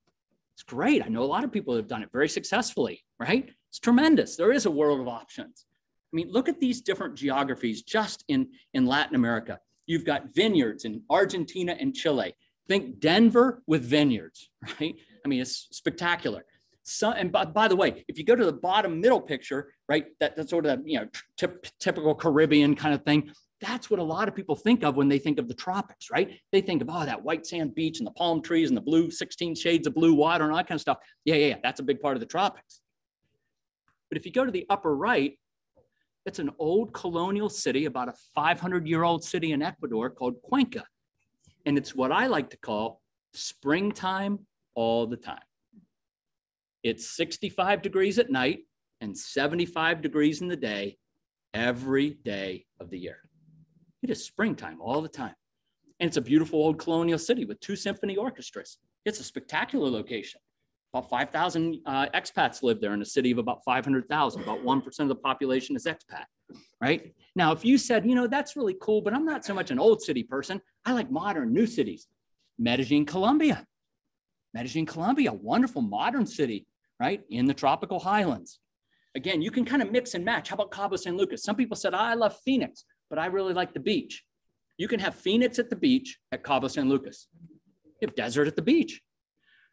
It's great. I know a lot of people have done it very successfully, right? It's tremendous. There is a world of options. I mean, look at these different geographies just in, in Latin America. You've got vineyards in Argentina and Chile. Think Denver with vineyards, (laughs) right? I mean, it's spectacular. So, and by, by, the way, if you go to the bottom middle picture, right, that, that's sort of you know typical Caribbean kind of thing. That's what a lot of people think of when they think of the tropics, right? They think of oh that white sand beach and the palm trees and the blue 16 shades of blue water and all that kind of stuff. Yeah, yeah, yeah, that's a big part of the tropics. But if you go to the upper right, it's an old colonial city, about a 500 year old city in Ecuador called Cuenca. And it's what I like to call springtime all the time. It's 65 degrees at night and 75 degrees in the day every day of the year. It is springtime all the time. And it's a beautiful old colonial city with two symphony orchestras. It's a spectacular location. About 5,000 uh, expats live there in a city of about 500,000. About 1% of the population is expat, right? Now, if you said, you know, that's really cool, but I'm not so much an old city person. I like modern new cities. Medellin, Colombia. Medellin, Colombia, a wonderful modern city right? In the tropical highlands. Again, you can kind of mix and match. How about Cabo San Lucas? Some people said, I love Phoenix, but I really like the beach. You can have Phoenix at the beach at Cabo San Lucas. You have desert at the beach.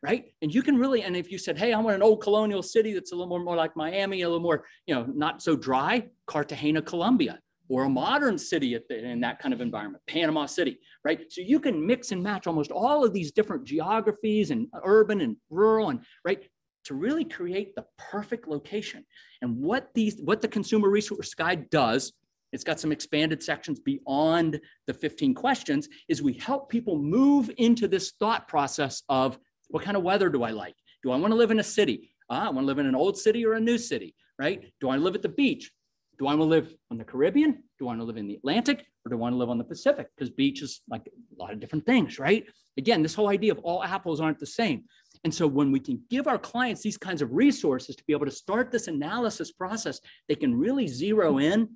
right? And you can really, and if you said, hey, I want an old colonial city that's a little more, more like Miami, a little more, you know, not so dry, Cartagena, Colombia, or a modern city at the, in that kind of environment, Panama City, right? So you can mix and match almost all of these different geographies and urban and rural and right to really create the perfect location. And what these, what the consumer resource guide does, it's got some expanded sections beyond the 15 questions, is we help people move into this thought process of what kind of weather do I like? Do I want to live in a city? Ah, I want to live in an old city or a new city, right? Do I live at the beach? Do I want to live on the Caribbean? Do I want to live in the Atlantic? Or do I want to live on the Pacific? Because beach is like a lot of different things, right? Again, this whole idea of all apples aren't the same. And so when we can give our clients these kinds of resources to be able to start this analysis process, they can really zero in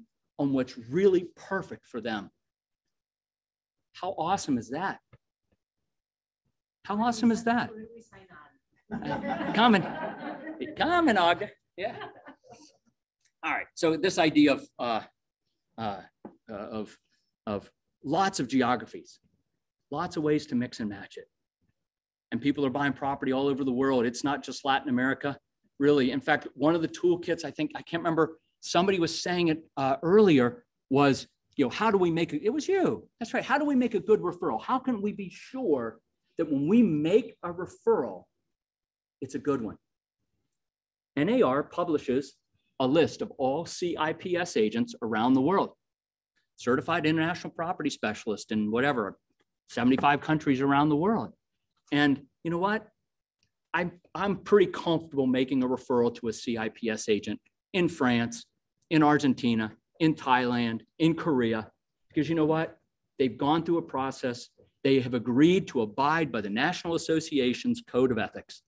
on what's really perfect for them. How awesome is that? How awesome is that? Who did we? Coming, coming, Ogden. Yeah. All right. So this idea of uh, uh, uh, of of lots of geographies, lots of ways to mix and match it, and people are buying property all over the world. It's not just Latin America, really. In fact, one of the toolkits I think I can't remember. Somebody was saying it uh, earlier was you know how do we make it? It was you. That's right. How do we make a good referral? How can we be sure that when we make a referral, it's a good one. NAR publishes a list of all CIPS agents around the world, certified international property specialist in whatever, 75 countries around the world. And you know what? I'm, I'm pretty comfortable making a referral to a CIPS agent in France, in Argentina, in Thailand, in Korea, because you know what? They've gone through a process. They have agreed to abide by the National Association's Code of Ethics.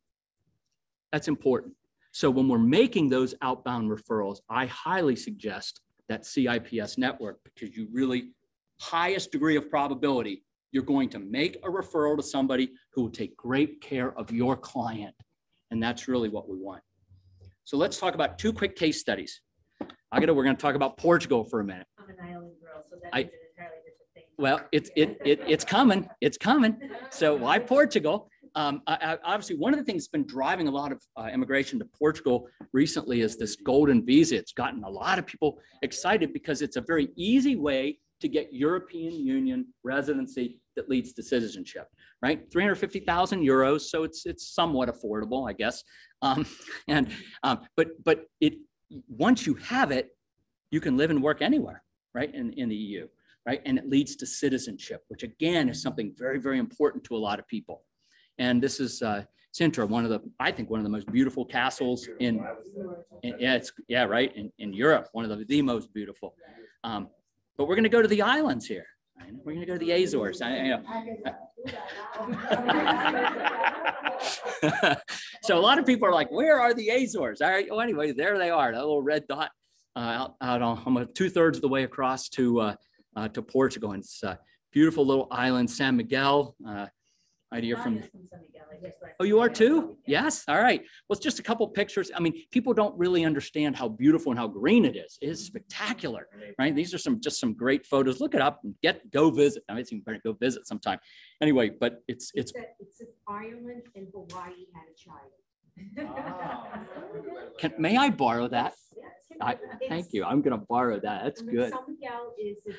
That's important. So when we're making those outbound referrals, I highly suggest that CIPS network because you really highest degree of probability you're going to make a referral to somebody who will take great care of your client. And that's really what we want. So let's talk about two quick case studies. I gotta, we're gonna talk about Portugal for a minute. I'm an island girl, so that I- an entirely different thing. Well, it's it it it's coming. It's coming. So why Portugal? Um, I, I- obviously, one of the things that's been driving a lot of uh, immigration to Portugal recently is this golden visa. It's gotten a lot of people excited because it's a very easy way to get European Union residency that leads to citizenship. Right, three hundred fifty thousand euros. So it's it's somewhat affordable, I guess. Um, (laughs) and um, but but it once you have it, you can live and work anywhere. Right in in the EU right? And it leads to citizenship, which again is something very, very important to a lot of people. And this is uh, Sintra, one of the, I think, one of the most beautiful castles in, in- yeah, it's, yeah, right, in, in Europe, one of the, the most beautiful. Um, but we're going to go to the islands here. We're going to go to the Azores. I, I know. (laughs) so a lot of people are like, where are the Azores? All right. Well, anyway, there they are, that little red dot uh, out, out on, two thirds of the way across to, uh, uh, to Portugal. And it's a beautiful little island, San Miguel. Idea from, from San Miguel, I guess, oh, you are too? Yes. All right. Well, it's just a couple pictures. I mean, people don't really understand how beautiful and how green it is. It is spectacular, right? These are some, just some great photos. Look it up and get, go visit. I mean, you better go visit sometime. Anyway, but it's, it's, that it's if Ireland and Hawaii had a child. Oh. can, may I borrow that? Yes, yes. I, thank you. I'm going to borrow that. That's good. San Miguel is if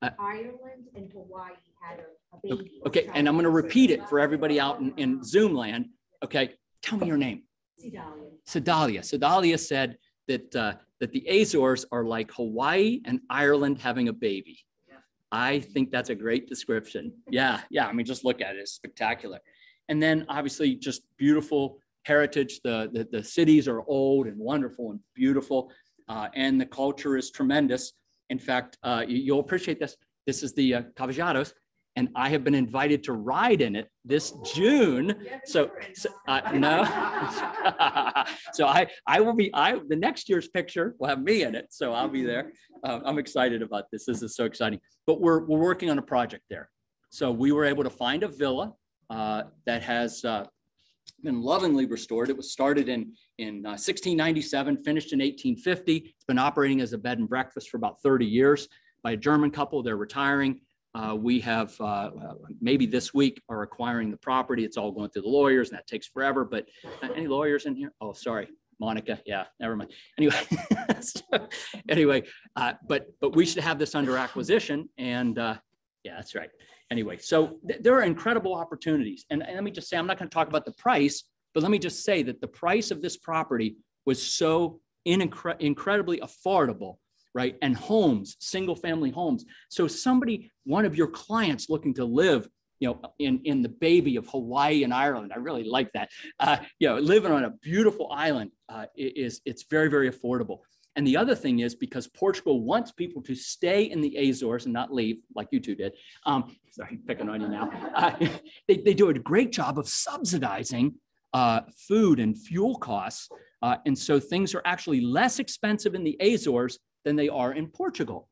Uh, Ireland and Hawaii had a, a baby. Okay. And I'm going to repeat it for everybody out in, in Zoom land. Okay. Tell me your name. Sedalia. Sedalia. Sedalia said that uh, that the Azores are like Hawaii and Ireland having a baby. I think that's a great description. Yeah, yeah. I mean, just look at it; it's spectacular. And then obviously, just beautiful heritage. The the, the cities are old and wonderful and beautiful, uh, and the culture is tremendous. In fact, uh, you, you'll appreciate this. This is the uh, Cavalhadas, and I have been invited to ride in it this June. So, so uh, no. (laughs) so I I will be I the next year's picture will have me in it. So I'll be there. Uh, I'm excited about this. This is so exciting. But we're we're working on a project there. So we were able to find a villa uh, that has uh, been lovingly restored. It was started in in uh, 1697, finished in 1850. It's been operating as a bed and breakfast for about 30 years by a German couple. They're retiring. Uh, we have, uh, uh, maybe this week are acquiring the property. It's all going through the lawyers and that takes forever, but uh, any lawyers in here? Oh, sorry, Monica. Yeah, never mind. Anyway, (laughs) so, anyway, uh, but, but we should have this under acquisition and, uh, yeah, that's right. Anyway, so th- there are incredible opportunities. And, and let me just say, I'm not going to talk about the price, but let me just say that the price of this property was so incre- incredibly affordable, right? And homes, single family homes. So somebody, one of your clients looking to live, you know, in, in the baby of Hawaii and Ireland, I really like that. Uh, you know, living on a beautiful island uh, is, it's very, very affordable. And the other thing is because Portugal wants people to stay in the Azores and not leave like you two did. Um, sorry, picking on you now. Uh, (laughs) they, they do a great job of subsidizing uh, food and fuel costs. Uh, and so things are actually less expensive in the Azores than they are in Portugal.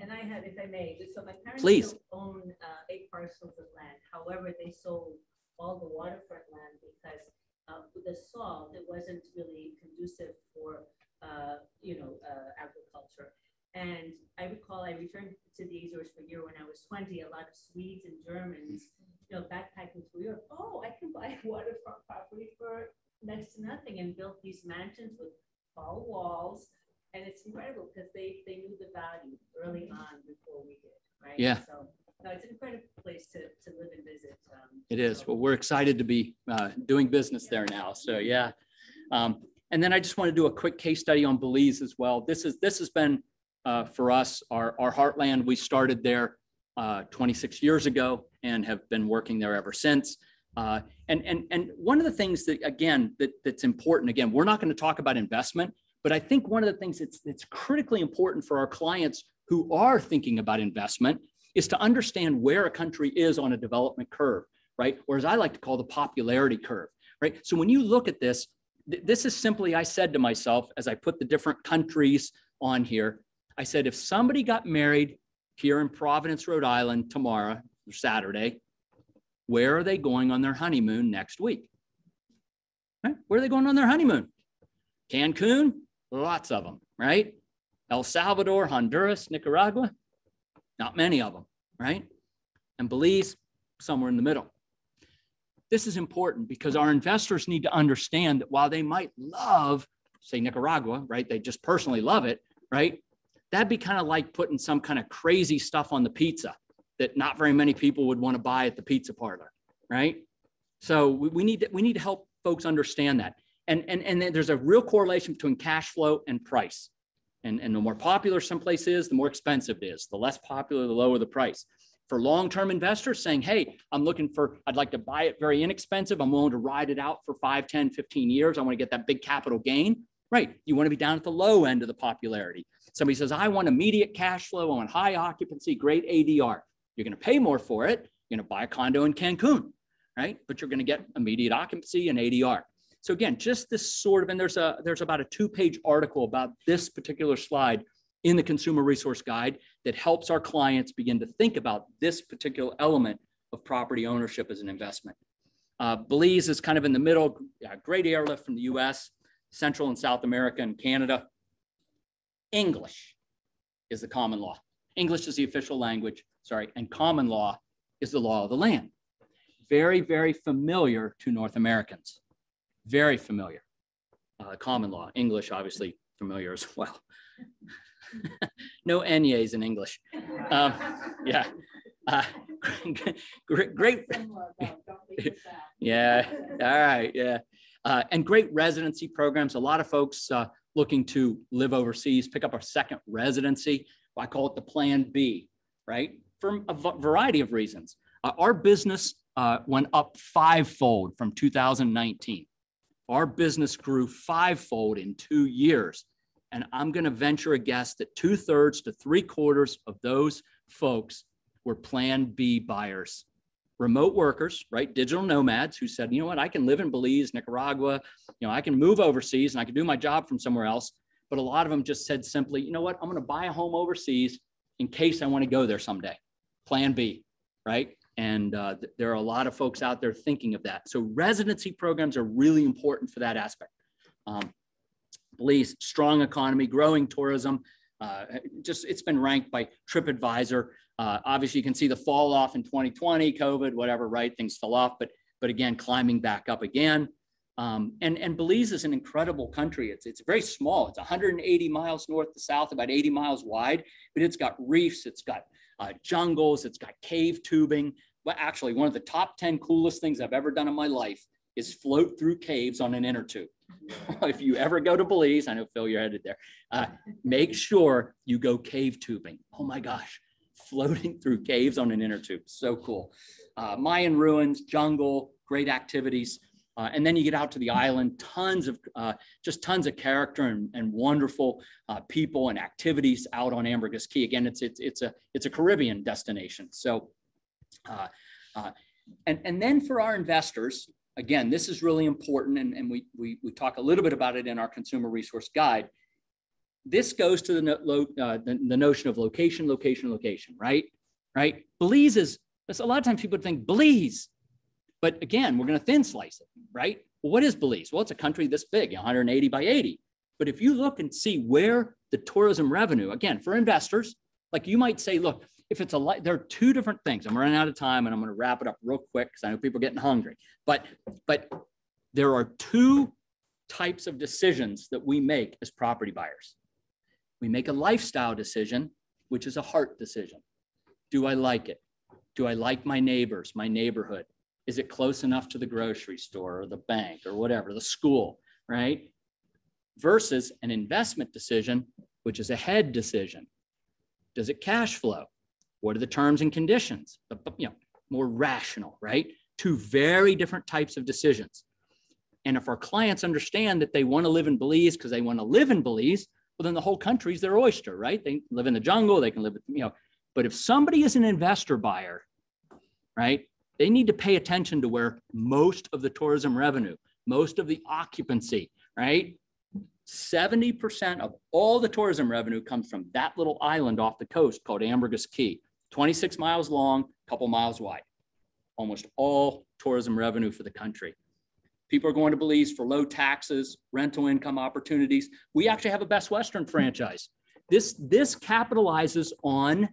And I have, if I may, so my parents Please. own uh, eight parcels of land. However, they sold all the waterfront land because uh, with the salt, it wasn't really conducive for, uh, you know, uh, agriculture. And I recall I returned to the Azores for a year when I was twenty, a lot of Swedes and Germans, you know, backpacking through Europe. Oh, I can buy (laughs) waterfront property for next to nothing and built these mansions with tall walls. And it's incredible because they, they knew the value early on before we did, right? Yeah. So, no, it's an incredible place to, to live and visit. um, It is. so- Well, we're excited to be uh, doing business there now. So yeah. Um, And then I just want to do a quick case study on Belize as well. This is, this has been uh, for us, our, our heartland. We started there uh, 26 years ago and have been working there ever since. Uh, And, and, and one of the things that, again, that, that's important, again, we're not going to talk about investment, but I think one of the things that's, that's critically important for our clients who are thinking about investment is to understand where a country is on a development curve, right? Or as I like to call the popularity curve, right? So when you look at this, th- this is simply, I said to myself, as I put the different countries on here, I said, if somebody got married here in Providence, Rhode Island tomorrow, or Saturday, where are they going on their honeymoon next week? Right? Where are they going on their honeymoon? Cancun, lots of them, right? El Salvador, Honduras, Nicaragua, not many of them, right? And Belize, somewhere in the middle. This is important because our investors need to understand that while they might love, say, Nicaragua, right? They just personally love it, right? That'd be kind of like putting some kind of crazy stuff on the pizza that not very many people would want to buy at the pizza parlor, right? So we, we need to, we need to help folks understand that. And, and, and there's a real correlation between cash flow and price. And, and the more popular someplace is, the more expensive it is. The less popular, the lower the price. For long-term investors saying, hey, I'm looking for, I'd like to buy it very inexpensive. I'm willing to ride it out for 5, 10, 15 years. I want to get that big capital gain. Right. You want to be down at the low end of the popularity. Somebody says, I want immediate cash flow. I want high occupancy, great ADR. You're going to pay more for it. You're going to buy a condo in Cancun, right? But you're going to get immediate occupancy and ADR. So again, just this sort of, and there's a there's about a two-page article about this particular slide in the Consumer Resource Guide that helps our clients begin to think about this particular element of property ownership as an investment. Uh, Belize is kind of in the middle, great airlift from the US, Central and South America and Canada. English is the common law. English is the official language, sorry, and common law is the law of the land. Very, very familiar to North Americans. Very familiar. Uh, common law, English, obviously familiar as well. (laughs) no Enyes in English. Um, yeah. Uh, (laughs) great, great, (laughs) yeah. All right. Yeah. Uh, and great residency programs. A lot of folks uh, looking to live overseas, pick up a second residency. I call it the Plan B, right? For a variety of reasons. Uh, our business uh, went up fivefold from 2019. Our business grew fivefold in two years. And I'm going to venture a guess that two thirds to three quarters of those folks were Plan B buyers. Remote workers, right? Digital nomads who said, you know what, I can live in Belize, Nicaragua, you know, I can move overseas and I can do my job from somewhere else. But a lot of them just said simply, you know what, I'm going to buy a home overseas in case I want to go there someday. Plan B, right? And uh, th- there are a lot of folks out there thinking of that. So residency programs are really important for that aspect. Um, Belize, strong economy, growing tourism. Uh, just it's been ranked by TripAdvisor Uh, obviously, you can see the fall off in 2020, COVID, whatever, right? Things fell off, but but again, climbing back up again. Um, and, and Belize is an incredible country. It's, it's very small. It's 180 miles north to south, about 80 miles wide, but it's got reefs, it's got uh, jungles, it's got cave tubing. Well, actually, one of the top 10 coolest things I've ever done in my life is float through caves on an inner tube. (laughs) if you ever go to Belize, I know Phil, you're headed there, uh, make sure you go cave tubing. Oh my gosh, floating through caves on an inner tube. So cool. Uh, Mayan ruins, jungle, great activities. Uh, and then you get out to the island, tons of, uh, just tons of character and, and wonderful uh, people and activities out on Ambergris Caye. Again, it's, it's, it's, a, it's a Caribbean destination. So, uh, uh, and, and then for our investors, again, this is really important, and, and we, we, we talk a little bit about it in our consumer resource guide. This goes to the, no, uh, the, the notion of location, location, location, right? Right? Belize is, a lot of times people think Belize, but again, we're going to thin slice it, right? Well, what is Belize? Well, it's a country this big, 180 by 80. But if you look and see where the tourism revenue, again, for investors, like you might say, look, if it's a light, there are two different things. I'm running out of time and I'm going to wrap it up real quick because I know people are getting hungry. But but there are two types of decisions that we make as property buyers. We make a lifestyle decision, which is a heart decision. Do I like it? Do I like my neighbors, my neighborhood? Is it close enough to the grocery store or the bank or whatever, the school, right? Versus an investment decision, which is a head decision. Does it cash flow? What are the terms and conditions? You know, more rational, right? Two very different types of decisions. And if our clients understand that they want to live in Belize because they want to live in Belize, well, then the whole country's their oyster, right? They live in the jungle, they can live, with, you know. But if somebody is an investor buyer, right, they need to pay attention to where most of the tourism revenue, most of the occupancy, right? 70% of all the tourism revenue comes from that little island off the coast called Ambergris Caye, 26 miles long, couple miles wide. Almost all tourism revenue for the country. People are going to Belize for low taxes, rental income opportunities. We actually have a Best Western franchise. This, this capitalizes on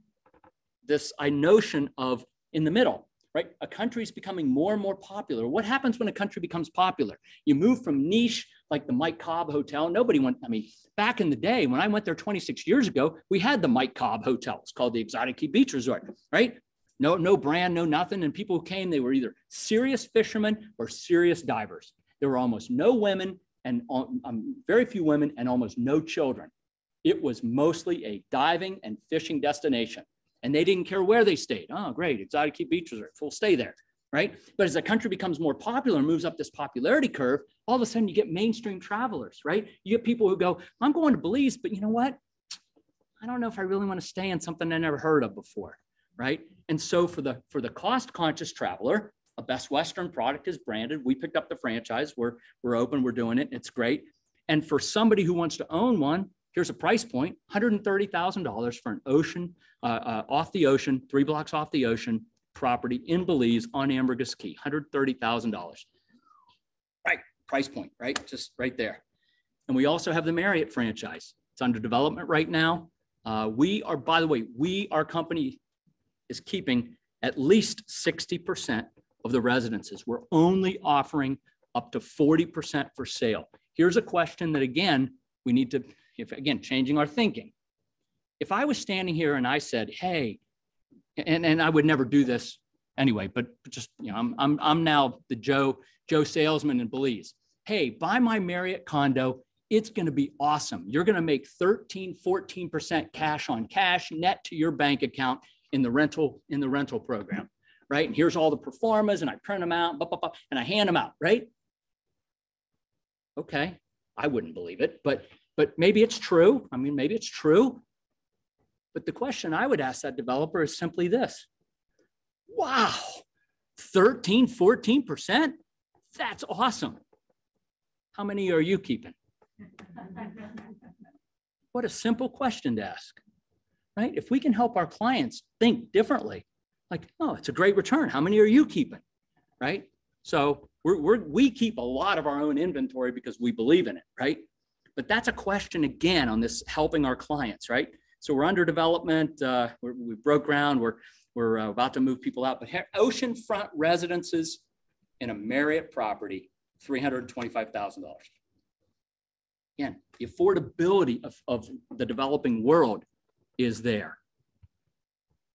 this notion of in the middle right? A country is becoming more and more popular. What happens when a country becomes popular? You move from niche, like the Mike Cobb Hotel. Nobody went, I mean, back in the day when I went there 26 years ago, we had the Mike Cobb Hotel. It's called the Exotic Caye Beach Resort, right? No, no brand, no nothing. And people who came, they were either serious fishermen or serious divers. There were almost no women and um, very few women and almost no children. It was mostly a diving and fishing destination and they didn't care where they stayed. Oh, great, exotic Caye beach resort, full stay there, right? But as the country becomes more popular and moves up this popularity curve, all of a sudden you get mainstream travelers, right? You get people who go, I'm going to Belize, but you know what? I don't know if I really want to stay in something I never heard of before, right? And so for the for the cost conscious traveler, a Best Western product is branded. We picked up the franchise. We're we're open. We're doing it. It's great. And for somebody who wants to own one, here's a price point $130,000 for an ocean, uh, uh, off the ocean, three blocks off the ocean property in Belize on Ambergris Caye, $130,000. Right, price point, right? Just right there. And we also have the Marriott franchise. It's under development right now. Uh, we are, by the way, we, our company is keeping at least 60% of the residences. We're only offering up to 40% for sale. Here's a question that, again, we need to if again, changing our thinking. If I was standing here and I said, hey, and, and I would never do this anyway, but just, you know, I'm, I'm, I'm now the Joe, Joe salesman in Belize. Hey, buy my Marriott condo. It's going to be awesome. You're going to make 13, 14% cash on cash net to your bank account in the rental, in the rental program. Right. And here's all the pro formas and I print them out blah, blah, blah, and I hand them out. Right. Okay. I wouldn't believe it, but but maybe it's true. I mean, maybe it's true. But the question I would ask that developer is simply this wow, 13, 14%? That's awesome. How many are you keeping? (laughs) what a simple question to ask, right? If we can help our clients think differently, like, oh, it's a great return. How many are you keeping, right? So we're, we're, we keep a lot of our own inventory because we believe in it, right? But that's a question again on this helping our clients, right? So we're under development. Uh, we're, we broke ground. We're, we're uh, about to move people out, but oceanfront residences in a Marriott property, $325,000. Again, the affordability of, of the developing world is there.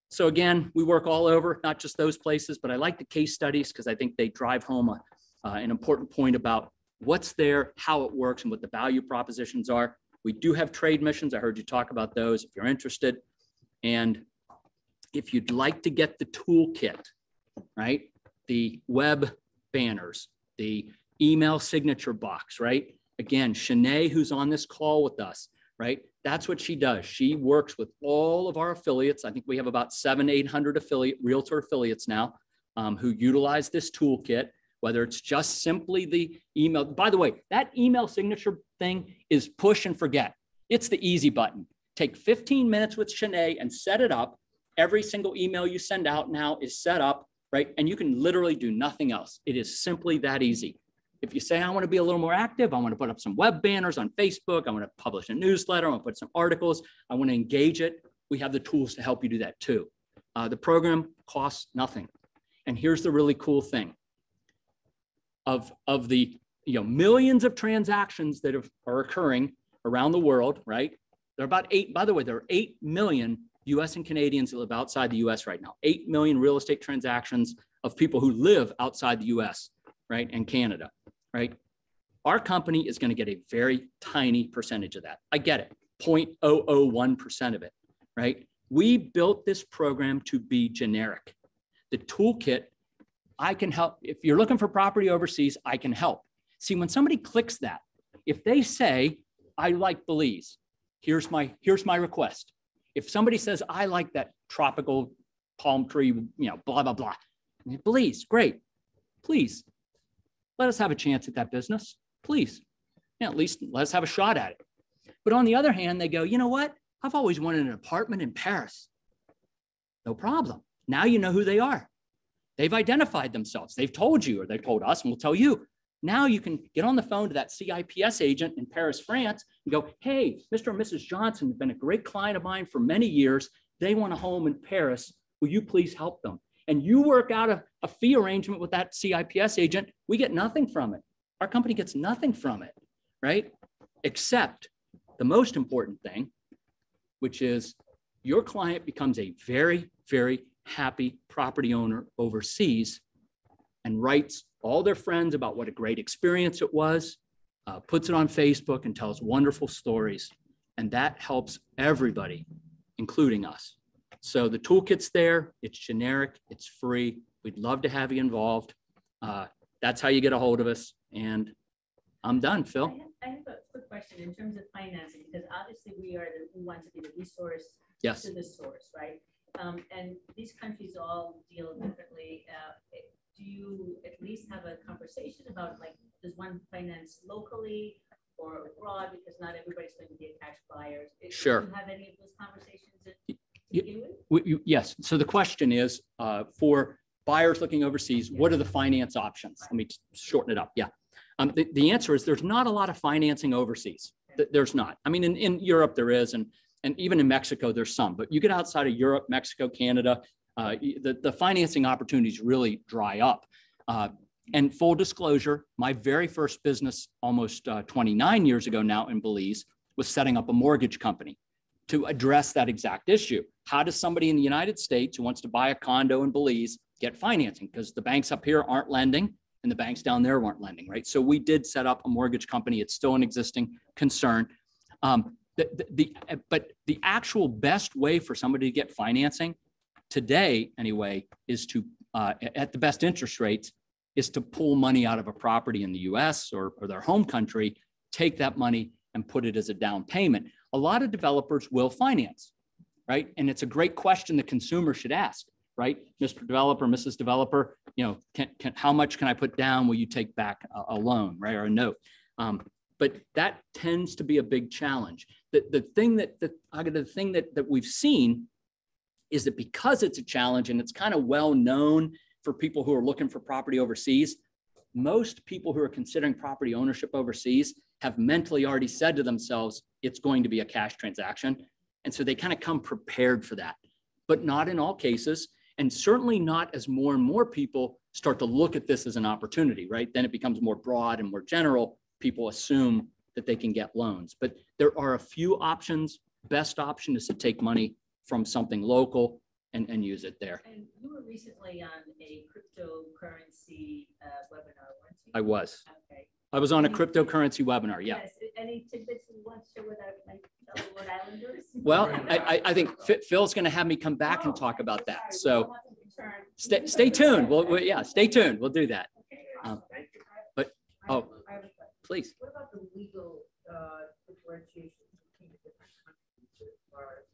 So again, we work all over, not just those places, but I like the case studies because I think they drive home a, uh, an important point about what's there, how it works, and what the value propositions are. We do have trade missions. I heard you talk about those if you're interested. And if you'd like to get the toolkit, right? The web banners, the email signature box, right? Again, Shanae, who's on this call with us, right? That's what she does. She works with all of our affiliates. I think we have about seven, 800 affiliate, Realtor affiliates now um, who utilize this toolkit, whether it's just simply the email. By the way, that email signature thing is push and forget. It's the easy button. Take 15 minutes with Shanae and set it up. Every single email you send out now is set up, right? And you can literally do nothing else. It is simply that easy. If you say, I want to be a little more active, I want to put up some web banners on Facebook, I want to publish a newsletter, I want to put some articles, I want to engage it, we have the tools to help you do that too. Uh, the program costs nothing. And here's the really cool thing. Of, of the you know millions of transactions that have, are occurring around the world, right? There are about eight, by the way, there are 8 million US and Canadians that live outside the US right now. 8 million real estate transactions of people who live outside the US, right? And Canada, right? Our company is going to get a very tiny percentage of that. I get it, 0.001% of it, right? We built this program to be generic. The toolkit, I can help. If you're looking for property overseas, I can help. See, when somebody clicks that, if they say, I like Belize, here's my, here's my request. If somebody says, I like that tropical palm tree, you know, blah, blah, blah. Belize, great. Please let us have a chance at that business. Please. Yeah, at least let us have a shot at it. But on the other hand, they go, you know what? I've always wanted an apartment in Paris. No problem. Now you know who they are. They've identified themselves. They've told you, or they've told us, and we'll tell you. Now you can get on the phone to that CIPS agent in Paris, France, and go, hey, Mr. and Mrs. Johnson have been a great client of mine for many years. They want a home in Paris. Will you please help them? And you work out a, a fee arrangement with that CIPS agent. We get nothing from it. Our company gets nothing from it, right? Except the most important thing, which is your client becomes a very, very happy property owner overseas and writes all their friends about what a great experience it was, uh, puts it on Facebook and tells wonderful stories. And that helps everybody, including us. So the toolkit's there, it's generic, it's free. We'd love to have you involved. Uh, that's how you get a hold of us. And I'm done, I Phil. have, I have a quick question in terms of financing, because obviously we are, the we want to be the resource Yes. to the source, right? Um, and these countries all deal differently. Uh, do you at least have a conversation about like, does one finance locally or abroad? Because not everybody's going to be a cash buyer. Do Sure. you have any of those conversations to to begin with? You- Yes, so the question is, uh, for buyers looking overseas, what are the finance options? Let me shorten it up, yeah. Um, The, the answer is there's not a lot of financing overseas. Th- There's not. I mean, in, in Europe there is, and, and even in Mexico, there's some. But you get outside of Europe, Mexico, Canada, uh, the, the financing opportunities really dry up. Uh, And full disclosure, my very first business almost uh, 29 years ago now in Belize was setting up a mortgage company to address that exact issue. How does somebody in the United States who wants to buy a condo in Belize get financing? Because the banks up here aren't lending and the banks down there weren't lending, right? So we did set up a mortgage company. It's still an existing concern. Um, the, the, but the actual best way for somebody to get financing today, anyway, is to, uh, at the best interest rates, is to pull money out of a property in the US or, or their home country, take that money and put it as a down payment. A lot of developers will finance, right? And it's a great question the consumer should ask, right? Mr. Developer, Mrs. Developer, you know, can, can, how much can I put down? Will you take back a, a loan, right? Or a note? Um, but that tends to be a big challenge. The, the thing that, Aga, the thing that, that we've seen is that because it's a challenge and it's kind of well known for people who are looking for property overseas, most people who are considering property ownership overseas have mentally already said to themselves, it's going to be a cash transaction. And so they kind of come prepared for that, but not in all cases. And certainly not as more and more people start to look at this as an opportunity, right? Then it becomes more broad and more general. People assume that they can get loans, but there are a few options. Best option is to take money from something local and, and use it there. And you were recently on a cryptocurrency uh, webinar, weren't you? I was. Okay. I was on a cryptocurrency webinar, yeah. Yes, Any tidbits you want to share with our, like, fellow Rhode Islanders? Well, I, I, I think (laughs) Phil's going to have me come back and talk about that. So stay, stay tuned. Well, well, yeah, stay tuned. We'll do that. Um, but- oh. I have a question. Please. What about the legal uh, differentiation between the different countries as far as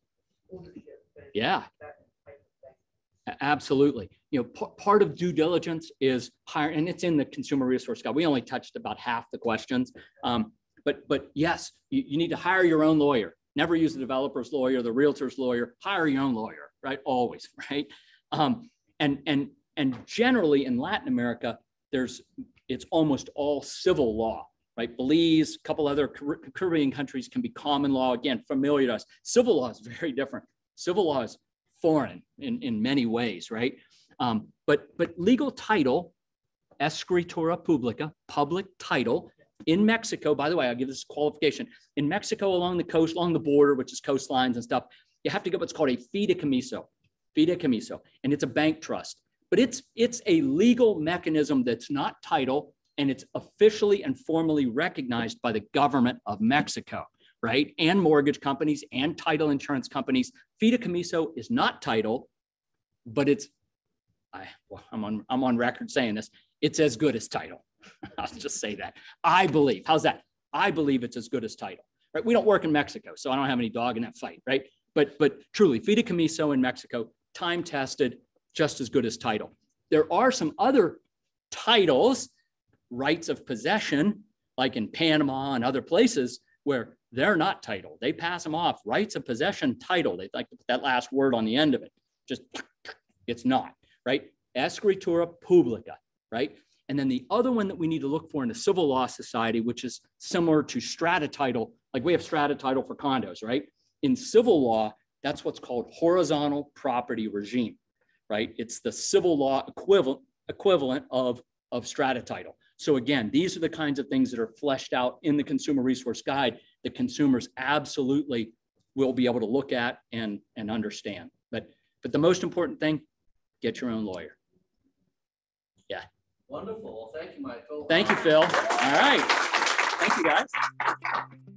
ownership? and Yeah. that type of thing? Absolutely. You know, pa- part of due diligence is hire, and it's in the consumer resource guide. We only touched about half the questions. Um, but, but yes, you, you need to hire your own lawyer. Never use the developer's lawyer, the realtor's lawyer, hire your own lawyer, right? Always, (laughs) right? Um, and, and, and generally in Latin America, there's, it's almost all civil law, right? Belize, a couple other Car- Caribbean countries can be common law, again, familiar to us. Civil law is very different. Civil law is foreign in, in many ways, right? Um, but, but legal title, escritura publica, public title in Mexico, by the way, I'll give this qualification. In Mexico, along the coast, along the border, which is coastlines and stuff, you have to get what's called a fideicomiso, fideicomiso, and it's a bank trust. But it's, it's a legal mechanism that's not title, and it's officially and formally recognized by the government of Mexico, right? And mortgage companies and title insurance companies. Fideicomiso is not title, but it's, I, well, I'm on, I'm on record saying this, it's as good as title. (laughs) I'll just say that. I believe, how's that? I believe it's as good as title, right? We don't work in Mexico, so I don't have any dog in that fight, right? But, but truly, fideicomiso in Mexico, time tested, just as good as title. There are some other titles, rights of possession, like in Panama and other places where they're not title. They pass them off, rights of possession title. They like that last word on the end of it. Just, it's not, right? Escritura publica, right? And then the other one that we need to look for in a civil law society, which is similar to strata title, like we have strata title for condos, right? In civil law, that's what's called horizontal property regime, right? It's the civil law equivalent equivalent of, of strata title. So again, these are the kinds of things that are fleshed out in the consumer resource guide that consumers absolutely will be able to look at and, and understand. But, but the most important thing, get your own lawyer. Yeah. Wonderful. Thank you, Michael. Thank you, Phil. All right. Thank you, guys.